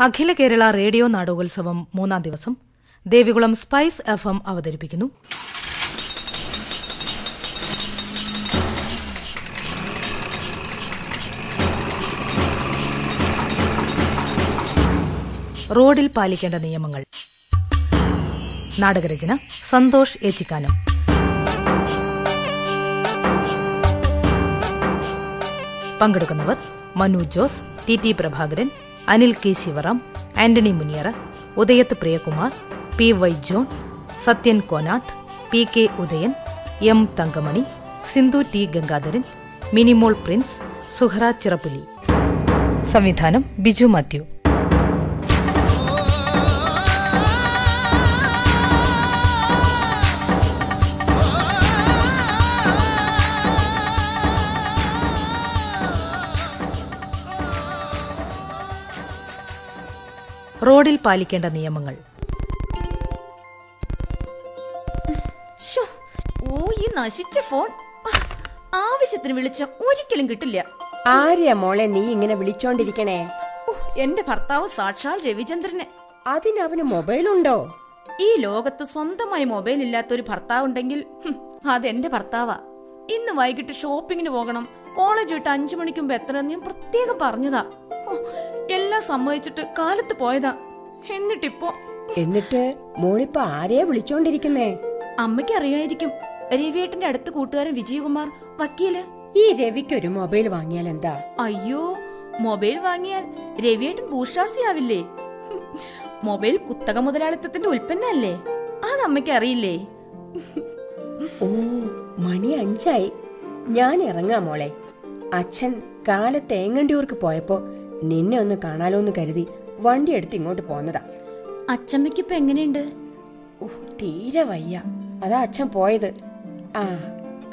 അഖില Kerala radio നാടകോത്സവം മൂന്നാം ദിവസം Devikulam spice F M അവതരിപ്പിക്കുന്നു. റോഡിൽ പാലിക്കേണ്ട നിയമങ്ങൾ. നാടകരചന സന്തോഷ് ഏച്ചിക്കാനം. പങ്കെടുക്കുന്നവർ Manu Jose T T Prabhakaran Anil K Sivaram Antony Muniyara Udayath Priyakumar P Y John Sathyan Konatt P K Udayan M Thankamani Sindhu T Gangadharan Minimol Prince Suhara Chirappuli. സംവിധാനം ബിജു മാത്യു. റോഡിൽ പാലിക്കേണ്ട നിയമങ്ങൾ. ഓ ഈ നശിച്ച ഫോൺ. ആവശ്യത്തിന് വിളിച്ച ഒരിക്കലും കിട്ടില്ല. ആര്യ മോളെ നീ ഇങ്ങനെ വിളിച്ചോണ്ടിരിക്കണേ? ഓ, എന്റെ ഭർത്താവ് സാക്ഷാൽ രവിചന്ദ്രന്. അതിനവന് മൊബൈൽ ഉണ്ടോ ഈ ലോകത്ത് സ്വന്തമായി മൊബൈൽ ഇല്ലാത്ത ഒരു ഭർത്താവ് ഉണ്ടെങ്കിൽ അതെന്റെ ഭർത്താവാ. ഇന്ന് വൈകിട്ട് ഷോപ്പിങ്ങിന് പോകണം. കോളേജ് വിട്ട് അഞ്ചു മണിക്ക് മുമ്പ് എത്തണമെന്ന് ഞാൻ പ്രത്യേകം പറഞ്ഞതാ. എല്ലാം സമ്മതിച്ചിട്ട് കാലത്ത് പോയതാ. എന്നിട്ടിപ്പോ? എന്നിട്ട് മോളിപ്പോ ആരെയാ വിളിച്ചോണ്ടിരിക്കുന്നേ? അമ്മയ്ക്ക് അറിയായിരിക്കും. രവിയേട്ടന്റെ അടുത്ത് കൂട്ടുകാരൻ വിജയകുമാർ വക്കീൽ. ഈ രവിക്ക് ഒരു മൊബൈൽ വാങ്ങിയാൽ എന്താ? അയ്യോ മൊബൈൽ വാങ്ങിയാൽ രവിയേട്ടൻ ഭൂഷാസിയാവില്ലേ മൊബൈൽ കുത്തക മുതലാളിത്തത്തിന്റെ ഉൽപ്പന്നല്ലേ? അത് അമ്മയ്ക്ക് അറിയില്ലേ? ഓ മണി അഞ്ചായി. ഞാൻ ഇറങ്ങാം മോളെ. അച്ഛൻ കാല തേങ്ങണ്ടിയൂർക്ക് പോയപ്പോ നിന്നെ ഒന്ന് കാണാലോ എന്ന് കരുതി വണ്ടി എടുത്ത് ഇങ്ങോട്ട് പോന്നതാ. അച്ചമ്മയ്ക്ക് ഇപ്പൊ എങ്ങനെയുണ്ട്? ഓ തീരെ വയ്യ. അതാ അച്ഛൻ പോയത്. ആ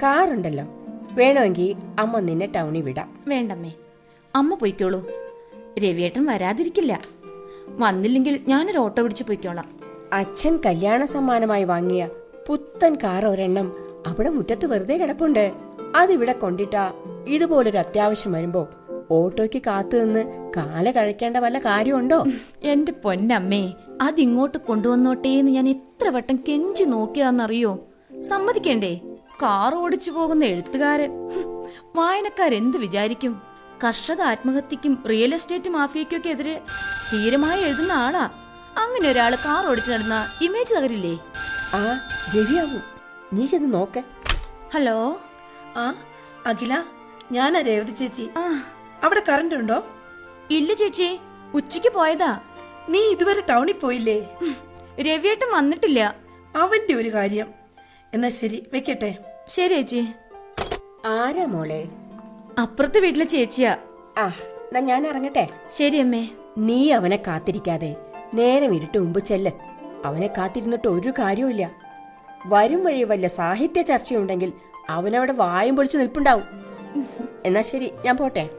കാറുണ്ടല്ലോ. വേണമെങ്കിൽ അമ്മ നിന്നെ ടൗണിൽ വിടാം. വേണ്ടമ്മേ. അമ്മ പോയിക്കോളൂ. രവിയേട്ടൻ വരാതിരിക്കില്ല. വന്നില്ലെങ്കിൽ ഞാനൊരു ഓട്ടോ പിടിച്ച് പോയിക്കോളാം. അച്ഛൻ കല്യാണ സമ്മാനമായി വാങ്ങിയ പുത്തൻ കാർ ഒരെണ്ണം അവിടെ മുറ്റത്ത് വെറുതെ കിടപ്പുണ്ട്. അതിവിടെ കൊണ്ടിട്ടാ ഇതുപോലൊരു അത്യാവശ്യം വരുമ്പോ ഓട്ടോയ്ക്ക് കാത്തു നിന്ന് കാല കഴിക്കേണ്ട വല്ല കാര്യമുണ്ടോ? എന്റെ പൊന്നമ്മേ അതിങ്ങോട്ട് കൊണ്ടുവന്നോട്ടേന്ന് ഞാൻ എത്ര വട്ടം കെഞ്ചി നോക്കിയതാന്നറിയോ സമ്മതിക്കണ്ടേ? കാർ ഓടിച്ചു പോകുന്ന എഴുത്തുകാരൻ. വായനക്കാരെന്ത് വിചാരിക്കും? കർഷക ആത്മഹത്യക്കും റിയൽ എസ്റ്റേറ്റ് മാഫിയയ്ക്കൊക്കെ എതിരെ ധീരമായി എഴുതുന്ന ആളാ. അങ്ങനെ ഒരാൾ കാർ ഓടിച്ചു നടന്ന ഇമേജ് തകരില്ലേ? ആ രവിയാവും നീ ചെന്ന് നോക്ക്. ഹലോ? ആ അഖില ഞാനാ രേവതി ചേച്ചി. ആ. അവിടെ കറണ്ട് ഉണ്ടോ? ഇല്ല ചേച്ചി ഉച്ചയ്ക്ക് പോയതാ. നീ ഇതുവരെ ടൗണിൽ പോയില്ലേ? രവിയേട്ടൻ വന്നിട്ടില്ല. അവന്റെ ഒരു കാര്യം. എന്നാ ശരി വെക്കട്ടെ. ശരി ചേച്ചി. ആരാ മോളെ? അപ്പുറത്തെ വീട്ടിലെ ചേച്ചിയാ. ആ എന്നാ ഞാൻ ഇറങ്ങട്ടെ. ശരി അമ്മേ. നീ അവനെ കാത്തിരിക്കാതെ നേരം ഇരുട്ട് മുമ്പ് ചെല്ല്. അവനെ കാത്തിരുന്നിട്ട് ഒരു കാര്യവുമില്ല. വരും വഴി വല്ല സാഹിത്യ ചർച്ചയുണ്ടെങ്കിൽ അവനവിടെ വായും പൊളിച്ച് നിൽപ്പുണ്ടാവും. എന്നാ ശരി ഞാൻ പോട്ടെ.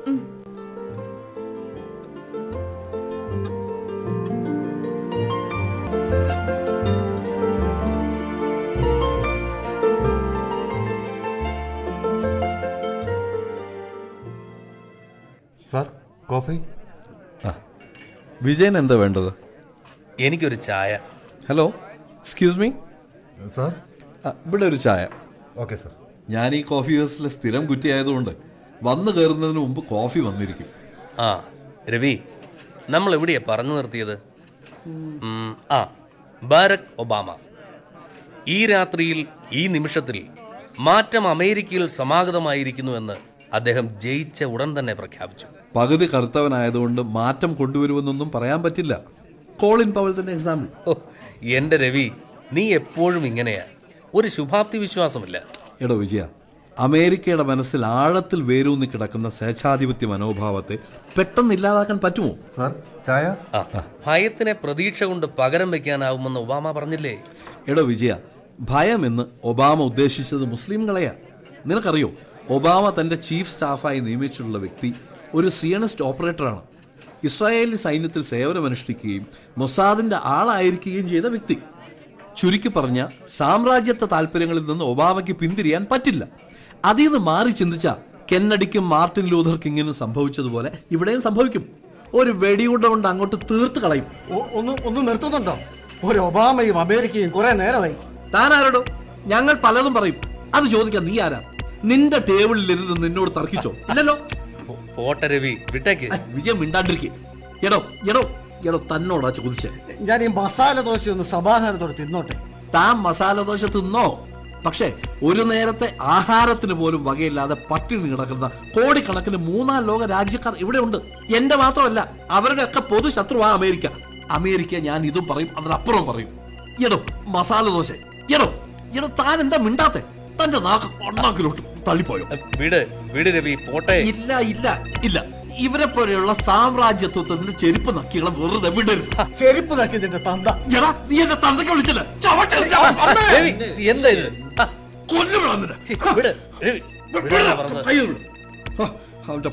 Sir coffee? വിജയൻ എന്താ വേണ്ടത്? എനിക്കൊരു ചായ. ഹലോ എക്സ്ക്യൂസ് മീ സാർ ഇവിടെ ഒരു ചായ. ഓക്കെ സാർ ഞാൻ ഈ കോഫി ഹൗസിലെ സ്ഥിരം കുറ്റിയായതുകൊണ്ട് വന്നു കയറുന്നതിന് മുമ്പ് കോഫി വന്നിരിക്കും. ആ രവി നമ്മൾ എവിടെയാ പറഞ്ഞു നിർത്തിയത്? ആ ബാരക് ഒബാമ. ഈ രാത്രിയിൽ ഈ നിമിഷത്തിൽ മാറ്റം അമേരിക്കയിൽ സമാഗതമായിരിക്കുന്നു എന്ന് അദ്ദേഹം ജയിച്ച ഉടൻ തന്നെ പ്രഖ്യാപിച്ചു. പകുതി കറുത്തവനായതുകൊണ്ട് മാറ്റം കൊണ്ടുവരുമെന്നൊന്നും പറയാൻ പറ്റില്ല. കോളിൻ പവൽ തന്നെ എക്സാമ്പിൾ എന്റെ രവി നീ എപ്പോഴും ഇങ്ങനെയാ. ഒരു ശുഭാപ്തി വിശ്വാസമില്ല. എടോ വിജയ അമേരിക്കയുടെ മനസ്സിൽ ആഴത്തിൽ വേരൂന്നി കിടക്കുന്ന സ്വേച്ഛാധിപത്യ മനോഭാവത്തെ പെട്ടെന്ന് ഇല്ലാതാക്കാൻ പറ്റുമോ? സാർ ചായ? ആ ഭയത്തിനെ പ്രതീക്ഷ കൊണ്ട് പകരം വെക്കാനാവുമെന്ന് ഒബാമ പറഞ്ഞില്ലേ? എടോ വിജയ ഭയം എന്ന് ഒബാമ ഉദ്ദേശിച്ചത് മുസ്ലിംകളെയാ. നിനക്കറിയോ ഒബാമ തന്റെ ചീഫ് സ്റ്റാഫായി നിയമിച്ചിട്ടുള്ള വ്യക്തി ഒരു സിയണിസ്റ്റ് ഓപ്പറേറ്ററാണ്. ഇസ്രായേലി സൈന്യത്തിൽ സേവനമനുഷ്ഠിക്കുകയും മൊസാദിന്റെ ആളായിരിക്കുകയും ചെയ്ത വ്യക്തി. ചുരുക്കി പറഞ്ഞ സാമ്രാജ്യത്വ താല്പര്യങ്ങളിൽ നിന്ന് ഒബാമയ്ക്ക് പിന്തിരിയാൻ പറ്റില്ല. അതിൽ നിന്ന് മാറി ചിന്തിച്ച കെന്നഡിക്കും മാർട്ടിൻ ലൂഥർ കിങ്ങിനും സംഭവിച്ചതുപോലെ ഇവിടെയും സംഭവിക്കും. ഒരു വെടിയുണ്ട കൊണ്ട് അങ്ങോട്ട് തീർത്ത് കളയും. ഒന്ന് ഒന്ന് നിർത്തുന്നുണ്ടോ? ഒരു ഒബാമയും അമേരിക്കയും കുറെ നേരമായി. താൻ ആരോടോ? ഞങ്ങൾ പലതും പറയും. അത് ചോദിക്കാൻ നീ ആരാ? നിന്റെ ടേബിളിൽ ഇരുന്ന് നിന്നോട് തർക്കിച്ചോ? ഇല്ലല്ലോ. പോട്ടെ രവി വിട്ടേക്ക്. വിജയം മിണ്ടാണ്ടിരിക്കേ. എടോ എടോ എടോ തന്നോടാ ചോദിച്ചേ ഞാൻ ഈ മസാല ദോശ ഒന്ന് സമാധാനത്തോടെ തിന്നോട്ടെ? താൻ മസാല ദോശ തിന്നോ? പക്ഷേ ഒരു നേരത്തെ ആഹാരത്തിന് പോലും വകയില്ലാതെ പട്ടിണി കിടക്കുന്ന കോടിക്കണക്കിന് മൂന്നാം ലോക രാജ്യക്കാർ ഇവിടെ ഉണ്ട് എന്റെ മാത്രമല്ല അവരുടെ ഒക്കെ പൊതു ശത്രുവാ അമേരിക്ക. അമേരിക്ക ഞാൻ ഇതും പറയും അതിനപ്പുറം പറയും. എടോ മസാല ദോശ. എടോ എടോ താൻ എന്താ മിണ്ടാത്തെ? തന്റെ നാക്ക് ഒന്നാക്കിലോട്ട് തള്ളിപ്പോയോ? വിട് വിട് രവി പോട്ടെ. ഇല്ല ഇല്ല ഇല്ല. ഇവരെ പോലെയുള്ള സാമ്രാജ്യത്വത്തിന്റെ ചെരുപ്പ് നക്കികളെ വെറുതെ വിടരുത്. ചെരുപ്പ് നക്കിയതിന്റെ നിന്റെ തന്ത. എടാ നീ എന്റെ തന്തയ്ക്ക് വിളിച്ചില്ല? എന്താ ഇത്? കൊല്ലുവിടാ അവന്റെ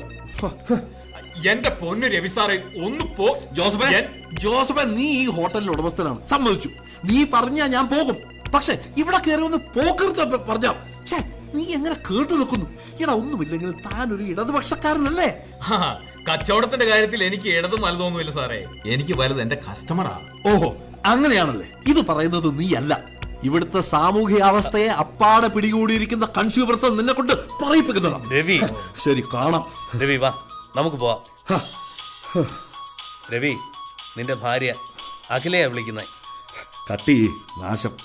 എന്റെ പൊന്നു രവി സാറേ ഒന്ന് പോ. ജോസഫ് ജോസഫ് ജോസഫേ നീ ഈ ഹോട്ടലിന്റെ ഉടമസ്ഥനാണ്. സമ്മതിച്ചു. നീ പറഞ്ഞാ ഞാൻ പോകും. പക്ഷെ ഇവിടെ കയറി വന്ന് പോക്കരുത് പറഞ്ഞ. ഛേ നീ എങ്ങനെ കേട്ടു നിൽക്കുന്നു എടാ ഒന്നുമില്ലെങ്കിലും താൻ ഒരു ഇടതുപക്ഷക്കാരനല്ലേ കച്ചവടത്തിന്റെ കാര്യത്തിൽ എനിക്ക് ഇടതും വലുതൊന്നുമില്ല സാറേ. എനിക്ക് വലുത് എന്റെ കസ്റ്റമറാ ഓഹോ അങ്ങനെയാണല്ലേ? ഇത് പറയുന്നത് നീയല്ല. ഇവിടുത്തെ സാമൂഹികാവസ്ഥയെ അപ്പാടെ പിടികൂടിയിരിക്കുന്ന കൺസ്യൂമർസ് നിന്നെ കൊണ്ട് പറയിപ്പിക്കുന്നതാണ് രവി. ശരി കാണാം. രവി വാ. നമുക്ക് പോവാം. രവി നിന്റെ ഭാര്യ അഖിലയാ വിളിക്കുന്നത് കട്ടി നാശം.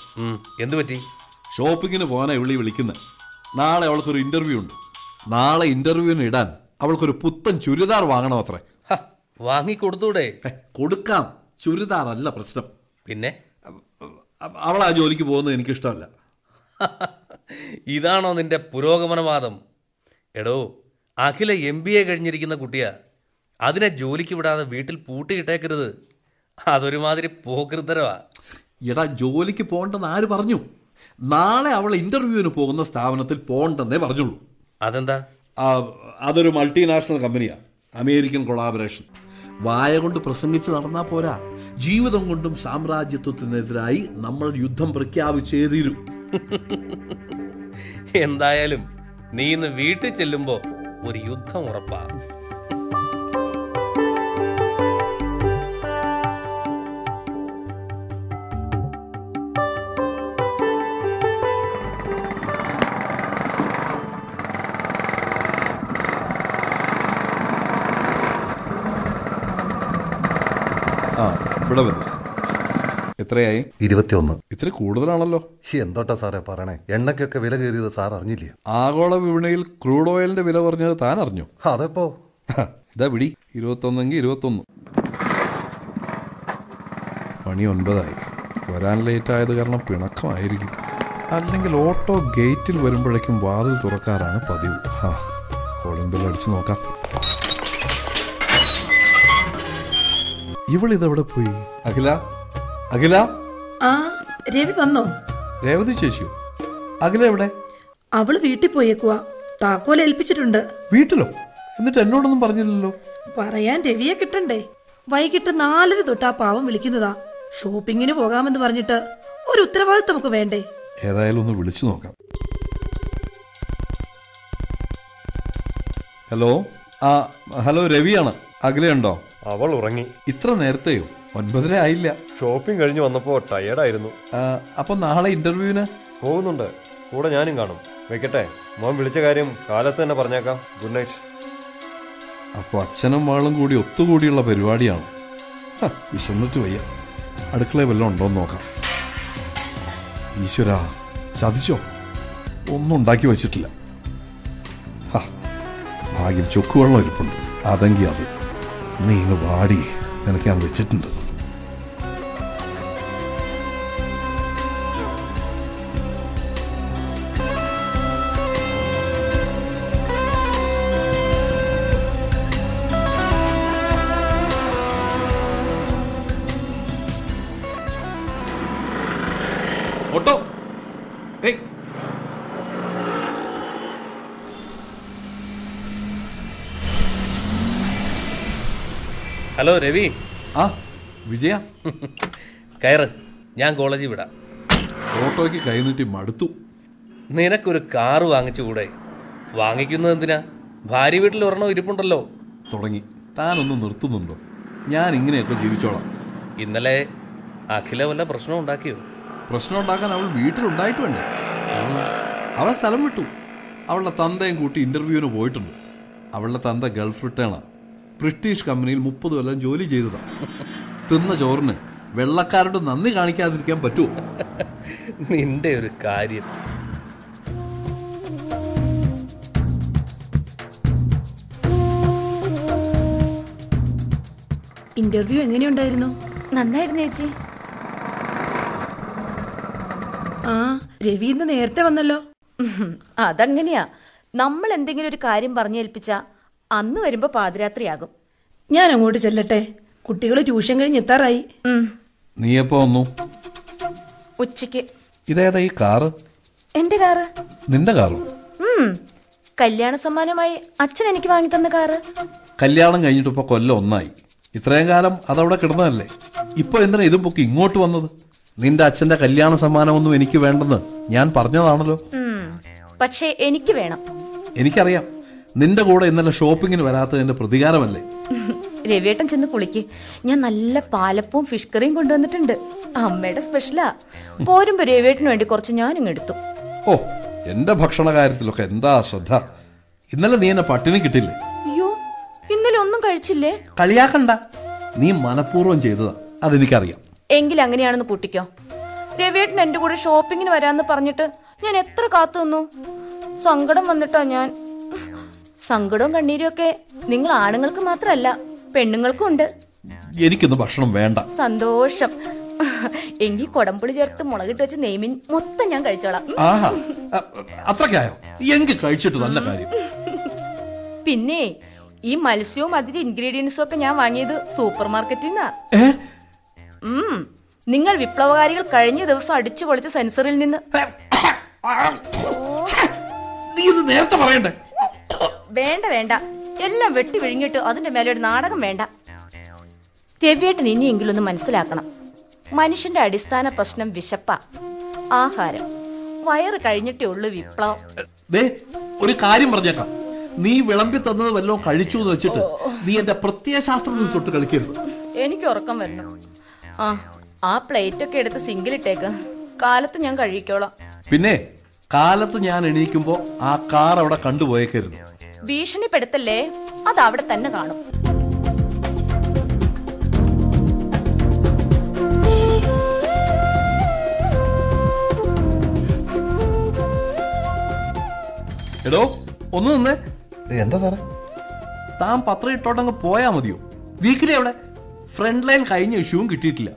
എന്തു പറ്റി? ഷോപ്പിങ്ങിന് പോകാനാ ഇവിളി വിളിക്കുന്നത് നാളെ അവൾക്കൊരു ഇന്റർവ്യൂ ഉണ്ട്. നാളെ ഇന്റർവ്യൂവിന് ഇടാൻ അവൾക്കൊരു പുത്തൻ ചുരിദാർ വാങ്ങണം അത്രേ. വാങ്ങി കൊടുത്തൂടെ കൊടുക്കാം. ചുരിദാർ അല്ല പ്രശ്നം. പിന്നെ? അവൾ ആ ജോലിക്ക് പോകുന്നത് എനിക്കിഷ്ടമല്ല. ഇതാണോ നിന്റെ പുരോഗമനവാദം? എടോ അഖില എം ബി എ കഴിഞ്ഞിരിക്കുന്ന കുട്ടിയാ. അതിനെ ജോലിക്ക് വിടാതെ വീട്ടിൽ പൂട്ടിയിട്ടേക്കരുത്. അതൊരുമാതിരി പോകൃതരവാ. എടാ ജോലിക്ക് പോകണ്ടെന്ന് ആര് പറഞ്ഞു? നാളെ അവൾ ഇന്റർവ്യൂവിന് പോകുന്ന സ്ഥാപനത്തിൽ പോകണ്ടെന്നേ പറഞ്ഞുള്ളൂ. അതെന്താ? അതൊരു മൾട്ടിനാഷണൽ കമ്പനിയാ. American collaboration. വായ കൊണ്ട് പ്രസംഗിച്ച് നടന്നാ പോരാ. ജീവിതം കൊണ്ടും സാമ്രാജ്യത്വത്തിനെതിരായി നമ്മൾ യുദ്ധം പ്രഖ്യാപിച്ചേ തീരൂ എന്തായാലും നീ ഇന്ന് വീട്ടിൽ ചെല്ലുമ്പോ ഒരു യുദ്ധം ഉറപ്പാ. മതി എത്രയായി? ഇരുപത്തിയൊന്ന്. ഇത്തിരി കൂടുതലാണല്ലോ. എന്തോട്ടാ സാറേ പറയണേ? എണ്ണയ്ക്കൊക്കെ വില കയറിയത് സാർ അറിഞ്ഞില്ലേ? ആഗോള വിപണിയിൽ ക്രൂഡ് ഓയിലിന്റെ വില പറഞ്ഞത് താൻ അറിഞ്ഞു? അതെപ്പോ? ഇതാ പിടി ഇരുപത്തൊന്നെങ്കിൽ ഇരുപത്തൊന്ന്. മണി ഒൻപതായി. വരാൻ ലേറ്റ് ആയത് കാരണം പിണക്കമായിരിക്കും. അല്ലെങ്കിൽ ഓട്ടോ ഗേറ്റിൽ വരുമ്പോഴേക്കും വാതിൽ തുറക്കാറാണ് പതിവ്. ആ കോളിംഗ് ബെൽ അടിച്ചു നോക്കാം. ഇവളിതെവിടെ പോയി? അഖില അഖില? ആ രവി വന്നോ? രേവതി ചേച്ചിയോ? അഖില എവിടെ? അവൾ വീട്ടിൽ പോയേക്കുവാ. താക്കോൽ ഏൽപ്പിച്ചിട്ടുണ്ട്. വീട്ടിലോ? എന്നിട്ട് എന്നോടൊന്നും പറഞ്ഞില്ലല്ലോ. പറയാൻ രവിയെ കിട്ടണ്ടേ? വൈകിട്ട് നാലര തൊട്ട് ആ പാവം വിളിക്കുന്നതാ. ഷോപ്പിങ്ങിന് പോകാമെന്ന് പറഞ്ഞിട്ട് ഒരു ഉത്തരവാദിത്വം നമുക്ക് വേണ്ടേ? ഏതായാലും ഒന്ന് വിളിച്ചു നോക്കാം. ഹലോ? ആ ഹലോ രവിയാണ്. അഖിലയുണ്ടോ? അവൾ ഉറങ്ങി ഇത്ര നേരത്തെയോ? ഒൻപതര ആയില്ല. ഷോപ്പിംഗ് കഴിഞ്ഞ് വന്നപ്പോൾ ടയേർഡായിരുന്നു അപ്പൊ നാളെ ഇന്റർവ്യൂവിന് പോകുന്നുണ്ട്. കൂടെ ഞാനും കാണും. വെക്കട്ടെ? മോൻ വിളിച്ച കാര്യം കാലത്ത് തന്നെ പറഞ്ഞേക്കാം. ഗുഡ് നൈറ്റ് അപ്പൊ അച്ഛനും മകളും കൂടി ഒത്തുകൂടിയുള്ള പരിപാടിയാണ്. വിശന്നിട്ട് വയ്യ. അടുക്കളയിൽ വല്ലതും ഉണ്ടോന്ന് നോക്കാം. ഈശ്വര ചതിച്ചോ? ഒന്നും ഉണ്ടാക്കി വെച്ചിട്ടില്ല. ഭാഗ്യം ചൊക്കുവെള്ളം ഇരിപ്പുണ്ട്. അതെങ്കിൽ അത്. നീ ഇങ്ങ് വാടി. നിനക്ക് ഞാൻ വെച്ചിട്ടുണ്ട്. ഹലോ രവി. ആ വിജയ. കയറ്. ഞാൻ കോളേജിൽ വിടാം. ഓട്ടോയ്ക്ക് കൈനീട്ടി മടുത്തു. നിനക്കൊരു കാറ് വാങ്ങിച്ചുകൂടെ? വാങ്ങിക്കുന്നത് എന്തിനാ? ഭാര്യ വീട്ടിൽ ഒരെണ്ണം ഇരിപ്പുണ്ടല്ലോ. തുടങ്ങി. താനൊന്ന് നിർത്തുന്നുണ്ടോ? ഞാൻ ഇങ്ങനെയൊക്കെ ജീവിച്ചോളാം. ഇന്നലെ അഖില വല്ല പ്രശ്നം ഉണ്ടാക്കിയോ? പ്രശ്നം ഉണ്ടാക്കാൻ അവൾ വീട്ടിലുണ്ടായിട്ട് വേണ്ടേ അവൾ സ്ഥലം വിട്ടു. അവളുടെ തന്തയും കൂട്ടി ഇന്റർവ്യൂവിന് പോയിട്ടുണ്ട്. അവളുടെ തന്ത ഗൾഫ് റിട്ടേണാണ് ബ്രിട്ടീഷ് കമ്പനിയിൽ മുപ്പത് കൊല്ലം ജോലി ചെയ്തതാണ് തിന്ന ചോറിന് വെള്ളക്കാരോട് നന്ദി കാണിക്കാതിരിക്കാൻ പറ്റുമോ നിന്റെ ഒരു കാര്യം. ഇന്റർവ്യൂ എങ്ങനെയുണ്ടായിരുന്നു? നന്നായിരുന്നു ചേച്ചി. ആ രവി ഇന്ന് നേരത്തെ വന്നല്ലോ. അതങ്ങനെയാ. നമ്മൾ എന്തെങ്കിലും ഒരു കാര്യം പറഞ്ഞേൽപ്പിച്ച അന്ന് വരുമ്പോ പാതിരാത്രിയാകും. ഞാൻ അങ്ങോട്ട് ചെല്ലട്ടെ. കുട്ടികൾ ട്യൂഷൻ കഴിഞ്ഞ് എത്താറായി. നീ എപ്പോ വന്നു? ഉച്ചയ്ക്ക് ഇതേതാ ഈ കാറ്? എന്റെ കാറ്? നിന്റെ കാറോ? കല്യാണ സമ്മാനമായി അച്ഛൻ എനിക്ക് വാങ്ങി തന്ന കാറ്. കല്യാണം കഴിഞ്ഞിട്ട് ഇപ്പൊ കൊല്ലം ഒന്നായി. ഇത്രയും കാലം അതവിടെ കിടന്നതല്ലേ? ഇപ്പൊ എന്തിനാ ഇതും പൊക്കി ഇങ്ങോട്ട് വന്നത്? നിന്റെ അച്ഛന്റെ കല്യാണ സമ്മാനമൊന്നും എനിക്ക് വേണ്ടെന്ന് ഞാൻ പറഞ്ഞതാണല്ലോ. പക്ഷേ എനിക്ക് വേണം. എനിക്കറിയാം. നിന്റെ കൂടെ ഇന്നലെ ഷോപ്പിങ്ങിന് വരാത്തതിന്റെ പ്രതികാരമല്ലേ? രവിയേട്ടൻ ചെന്ന് കുളിക്ക്. ഞാൻ നല്ല പാലപ്പവും ഫിഷ് കറിയും കൊണ്ടുവന്നിട്ടുണ്ട്. അമ്മയുടെ സ്പെഷ്യലാ പോരുമ്പോ രവിയേട്ടന് വേണ്ടി കുറച്ച് ഞാനും എടുത്തു. ഓ എന്റെ ഭക്ഷണ കാര്യത്തിലൊക്കെ എന്താ ശ്രദ്ധ? ഇന്നലെ നീ എന്നെ പട്ടിണി കിട്ടില്ലേ? അയ്യോ ഇന്നലെ ഒന്നും കഴിച്ചില്ലേ? കളിയാക്കണ്ട. നീ മനഃപൂർവം ചെയ്തതാ. അതെനിക്കറിയാം. എങ്കിൽ അങ്ങനെയാണെന്ന് കൂട്ടിക്കോ. രവിയേട്ടൻ എന്റെ കൂടെ ഷോപ്പിങ്ങിന് വരാന്ന് പറഞ്ഞിട്ട് ഞാൻ എത്ര കാത്തു നിന്നു? സങ്കടം വന്നിട്ടാ ഞാൻ. സങ്കടവും കണ്ണീരും ഒക്കെ നിങ്ങൾ ആണുങ്ങൾക്ക് മാത്രമല്ല പെണ്ണുങ്ങൾക്കും ഉണ്ട്. എനിക്കൊന്നും ഭക്ഷണം വേണ്ട. സന്തോഷം. എങ്കിൽ കൊടമ്പുളി ചേർത്ത് മുളകിട്ട് വെച്ച് നെയ്മിൻ മൊത്തം ഞാൻ കഴിച്ചോളാം. കഴിച്ചിട്ട് നല്ല കാര്യം. പിന്നെ ഈ മത്സ്യവും അതിന്റെ ഇൻഗ്രീഡിയൻസും ഒക്കെ ഞാൻ വാങ്ങിയത് സൂപ്പർ മാർക്കറ്റിൽ നിന്നാ നിങ്ങൾ വിപ്ലവകാരികൾ കഴിഞ്ഞ ദിവസം അടിച്ചു പൊളിച്ച സെൻസറിൽ നിന്ന്. നീ ഇത് നേരത്തെ പറയണ്ടേ? വേണ്ട വേണ്ട. എല്ലാം വെട്ടി വിഴുങ്ങിയിട്ട് അതിന്റെ മേലെ ഒരു നാടകം വേണ്ട. രവിയേട്ടൻ ഇനിയെങ്കിലും ഒന്ന് മനസ്സിലാക്കണം. മനുഷ്യന്റെ അടിസ്ഥാന പ്രശ്നം വിശപ്പ ആഹാരം. വയറ് കഴിഞ്ഞിട്ടേ ഉള്ളു വിപ്ലവം. ഒരു കാര്യം പറഞ്ഞേക്കാം. നീ വിളമ്പി തന്നത് വല്ലതും കഴിച്ചു എന്ന് വെച്ചിട്ട് നീ എന്റെ പ്രത്യയശാസ്ത്രത്തിൽ തൊട്ട് കളിക്കരുത്. എനിക്ക് ഉറക്കം വരണം. ആ ആ പ്ലേറ്റ് ഒക്കെ എടുത്ത് സിങ്കിലിട്ടേക്ക് കാലത്ത് ഞാൻ കഴിക്കോളാം. പിന്നെ കാലത്ത് ഞാൻ എണീക്കുമ്പോ ആ കാർ അവിടെ കണ്ടുപോയേക്കരുത്. ഭീഷണിപ്പെടുത്തല്ലേ? അത് അവിടെ തന്നെ കാണും. എടോ ഒന്ന് നിന്നേ. എന്താ സാറേ? താൻ പത്രം ഇട്ടോട്ടങ്ങ് പോയാ മതിയോ? വീക്കിലി അവിടെ ഫ്രണ്ട് ലൈൻ കഴിഞ്ഞ ഇഷ്യൂവും കിട്ടിയിട്ടില്ല.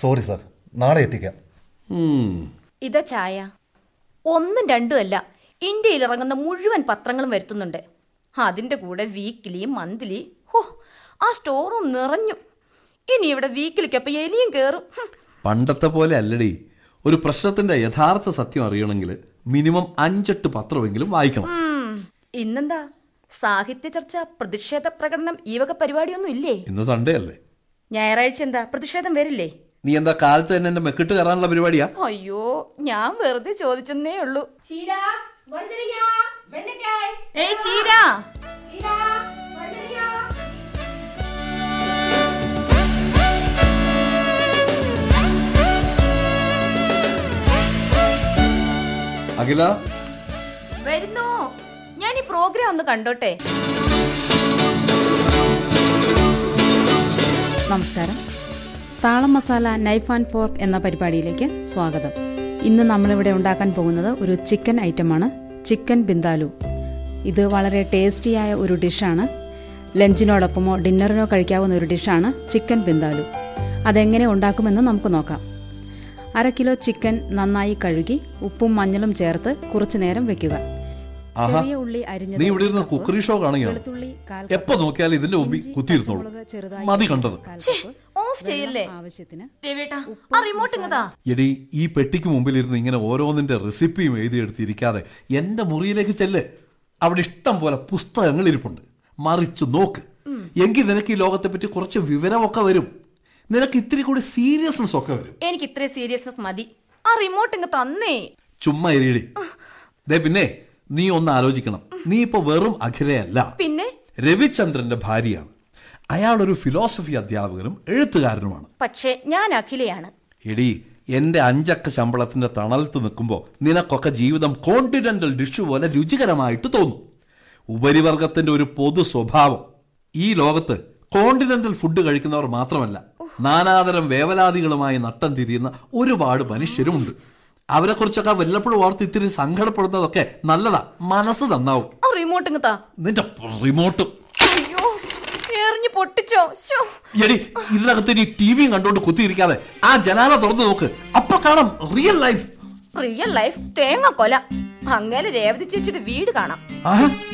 സോറി സാർ നാളെ എത്തിക്കാം. ഇതാ ചായ. ഒന്നും രണ്ടും അല്ല. ഇന്ത്യയിൽ ഇറങ്ങുന്ന മുഴുവൻ പത്രങ്ങളും വരുത്തുന്നുണ്ട്. അതിന്റെ കൂടെ വീക്കിലി മന്ത്ലി ഹോ ആ സ്റ്റോറും നിറഞ്ഞു. ഇനി ഇവിടെ വീക്കിലിക്കൊപ്പം എലിയും കയറും പണ്ടത്തെ പോലെ അല്ലടി. ഒരു പ്രശ്നത്തിന്റെ യഥാർത്ഥ സത്യം അറിയണമെങ്കിൽ മിനിമം അഞ്ചെട്ട് പത്രമെങ്കിലും വായിക്കണം. ഇന്നെന്താ? സാഹിത്യ ചർച്ച പ്രതിഷേധ പ്രകടനം ഈ വക പരിപാടിയൊന്നും ഇല്ലേ? ഇന്ന് സൺഡേ അല്ലേ? ഞായറാഴ്ച എന്താ? പ്രതിഷേധം വരില്ലേ? നീ എന്താ കാലത്ത് തന്നെ എന്റെ മെക്കിട്ട് കയറാനുള്ള പരിപാടിയാ? അയ്യോ ഞാൻ വെറുതെ ചോദിച്ചെന്നേ ഉള്ളൂ. ഏയ് ചീര. അഖില? വരുന്നു. ഞാൻ ഈ പ്രോഗ്രാം ഒന്ന് കണ്ടോട്ടെ? നമസ്കാരം. താളം മസാല നൈഫ് ആൻഡ് ഫോർക്ക് എന്ന പരിപാടിയിലേക്ക് സ്വാഗതം. ഇന്ന് നമ്മളിവിടെ ഉണ്ടാക്കാൻ പോകുന്നത് ഒരു ചിക്കൻ ഐറ്റമാണ്. ചിക്കൻ ബിന്ദാലു. ഇത് വളരെ ടേസ്റ്റിയായ ഒരു ഡിഷാണ്. ലഞ്ചിനോടൊപ്പമോ ഡിന്നറിനോ കഴിക്കാവുന്ന ഒരു ഡിഷാണ് ചിക്കൻ ബിന്ദാലു. അതെങ്ങനെ ഉണ്ടാക്കുമെന്ന് നമുക്ക് നോക്കാം. അര കിലോ ചിക്കൻ നന്നായി കഴുകി ഉപ്പും മഞ്ഞളും ചേർത്ത് കുറച്ചു നേരം വെക്കുക. ചെറിയ ഉള്ളി അരിഞ്ഞത് നീ ഇവിടെ ഇരുന്ന് കുക്കറി ഷോ കാണുകയാണ്. എപ്പൊ നോക്കിയാലും ഇതിന്റെ മുമ്പിൽ കുത്തിയിരുന്നോളൂ. മതി കണ്ടത്. ഓഫ് ചെയ്യല്ലേ? ആവശ്യത്തിന് എടി ഈ പെട്ടിക്ക് മുമ്പിൽ ഇരുന്ന് ഇങ്ങനെ ഓരോന്നിന്റെ റെസിപ്പിയും എഴുതിയെടുത്തിരിക്കാതെ എന്റെ മുറിയിലേക്ക് ചെല്ല്. അവിടെ ഇഷ്ടം പോലെ പുസ്തകങ്ങൾ ഇരിപ്പുണ്ട് മറിച്ച് നോക്ക്. എങ്കിൽ നിനക്ക് ഈ ലോകത്തെ പറ്റി കുറച്ച് വിവരമൊക്കെ വരും. നിനക്ക് ഇത്തിരി കൂടി സീരിയസ്നെസ് ഒക്കെ വരും. എനിക്ക് ഇത്രയും സീരിയസ്നെസ് മതി. ആ റിമോട്ട് ഇങ്ങ് തന്നേ. ചുമ്മാ എരിയടി ദേ പിന്നെ നീ ഒന്ന് ആലോചിക്കണം. നീ ഇപ്പൊ വെറും അഖിലയല്ല. പിന്നെ? രവിചന്ദ്രന്റെ ഭാര്യയാണ്. അയാൾ ഒരു ഫിലോസഫി അധ്യാപകനും എഴുത്തുകാരനുമാണ്. പക്ഷേ ഞാൻ അഖിലയാണ്. എടി എന്റെ അഞ്ചക്ക ശമ്പളത്തിന്റെ തണലത്ത് നിൽക്കുമ്പോൾ നിനക്കൊക്കെ ജീവിതം കോണ്ടിനെന്റൽ ഡിഷ് പോലെ രുചികരമായിട്ട് തോന്നും. ഉപരിവർഗത്തിന്റെ ഒരു പൊതു സ്വഭാവം. ഈ ലോകത്ത് കോണ്ടിനെന്റൽ ഫുഡ് കഴിക്കുന്നവർ മാത്രമല്ല നാനാതരം വേവലാതികളുമായി നട്ടം തിരിയുന്ന ഒരുപാട് മനുഷ്യരുമുണ്ട്. അവരെ കുറിച്ചൊക്കെ വല്ലപ്പോഴും ഓർത്ത് ഇത്തിരി സങ്കടപ്പെടുന്നതൊക്കെ നല്ലതാ. മനസ്സ് നന്നാവും. റിമോട്ട് നിന്റെ റിമോട്ട് എറിഞ്ഞു പൊട്ടിച്ചോ. എടി ഇതിനകത്ത് ഇനി ടി വിയും കണ്ടോണ്ട് കുത്തിയിരിക്കാതെ. ആ ജനാല തുറന്നു നോക്ക്. അപ്പൊ കാണാം റിയൽ ലൈഫ് റിയൽ ലൈഫ് തേങ്ങ കൊല. അങ്ങനെ രേവതി ചേച്ചിയുടെ വീട് കാണാം.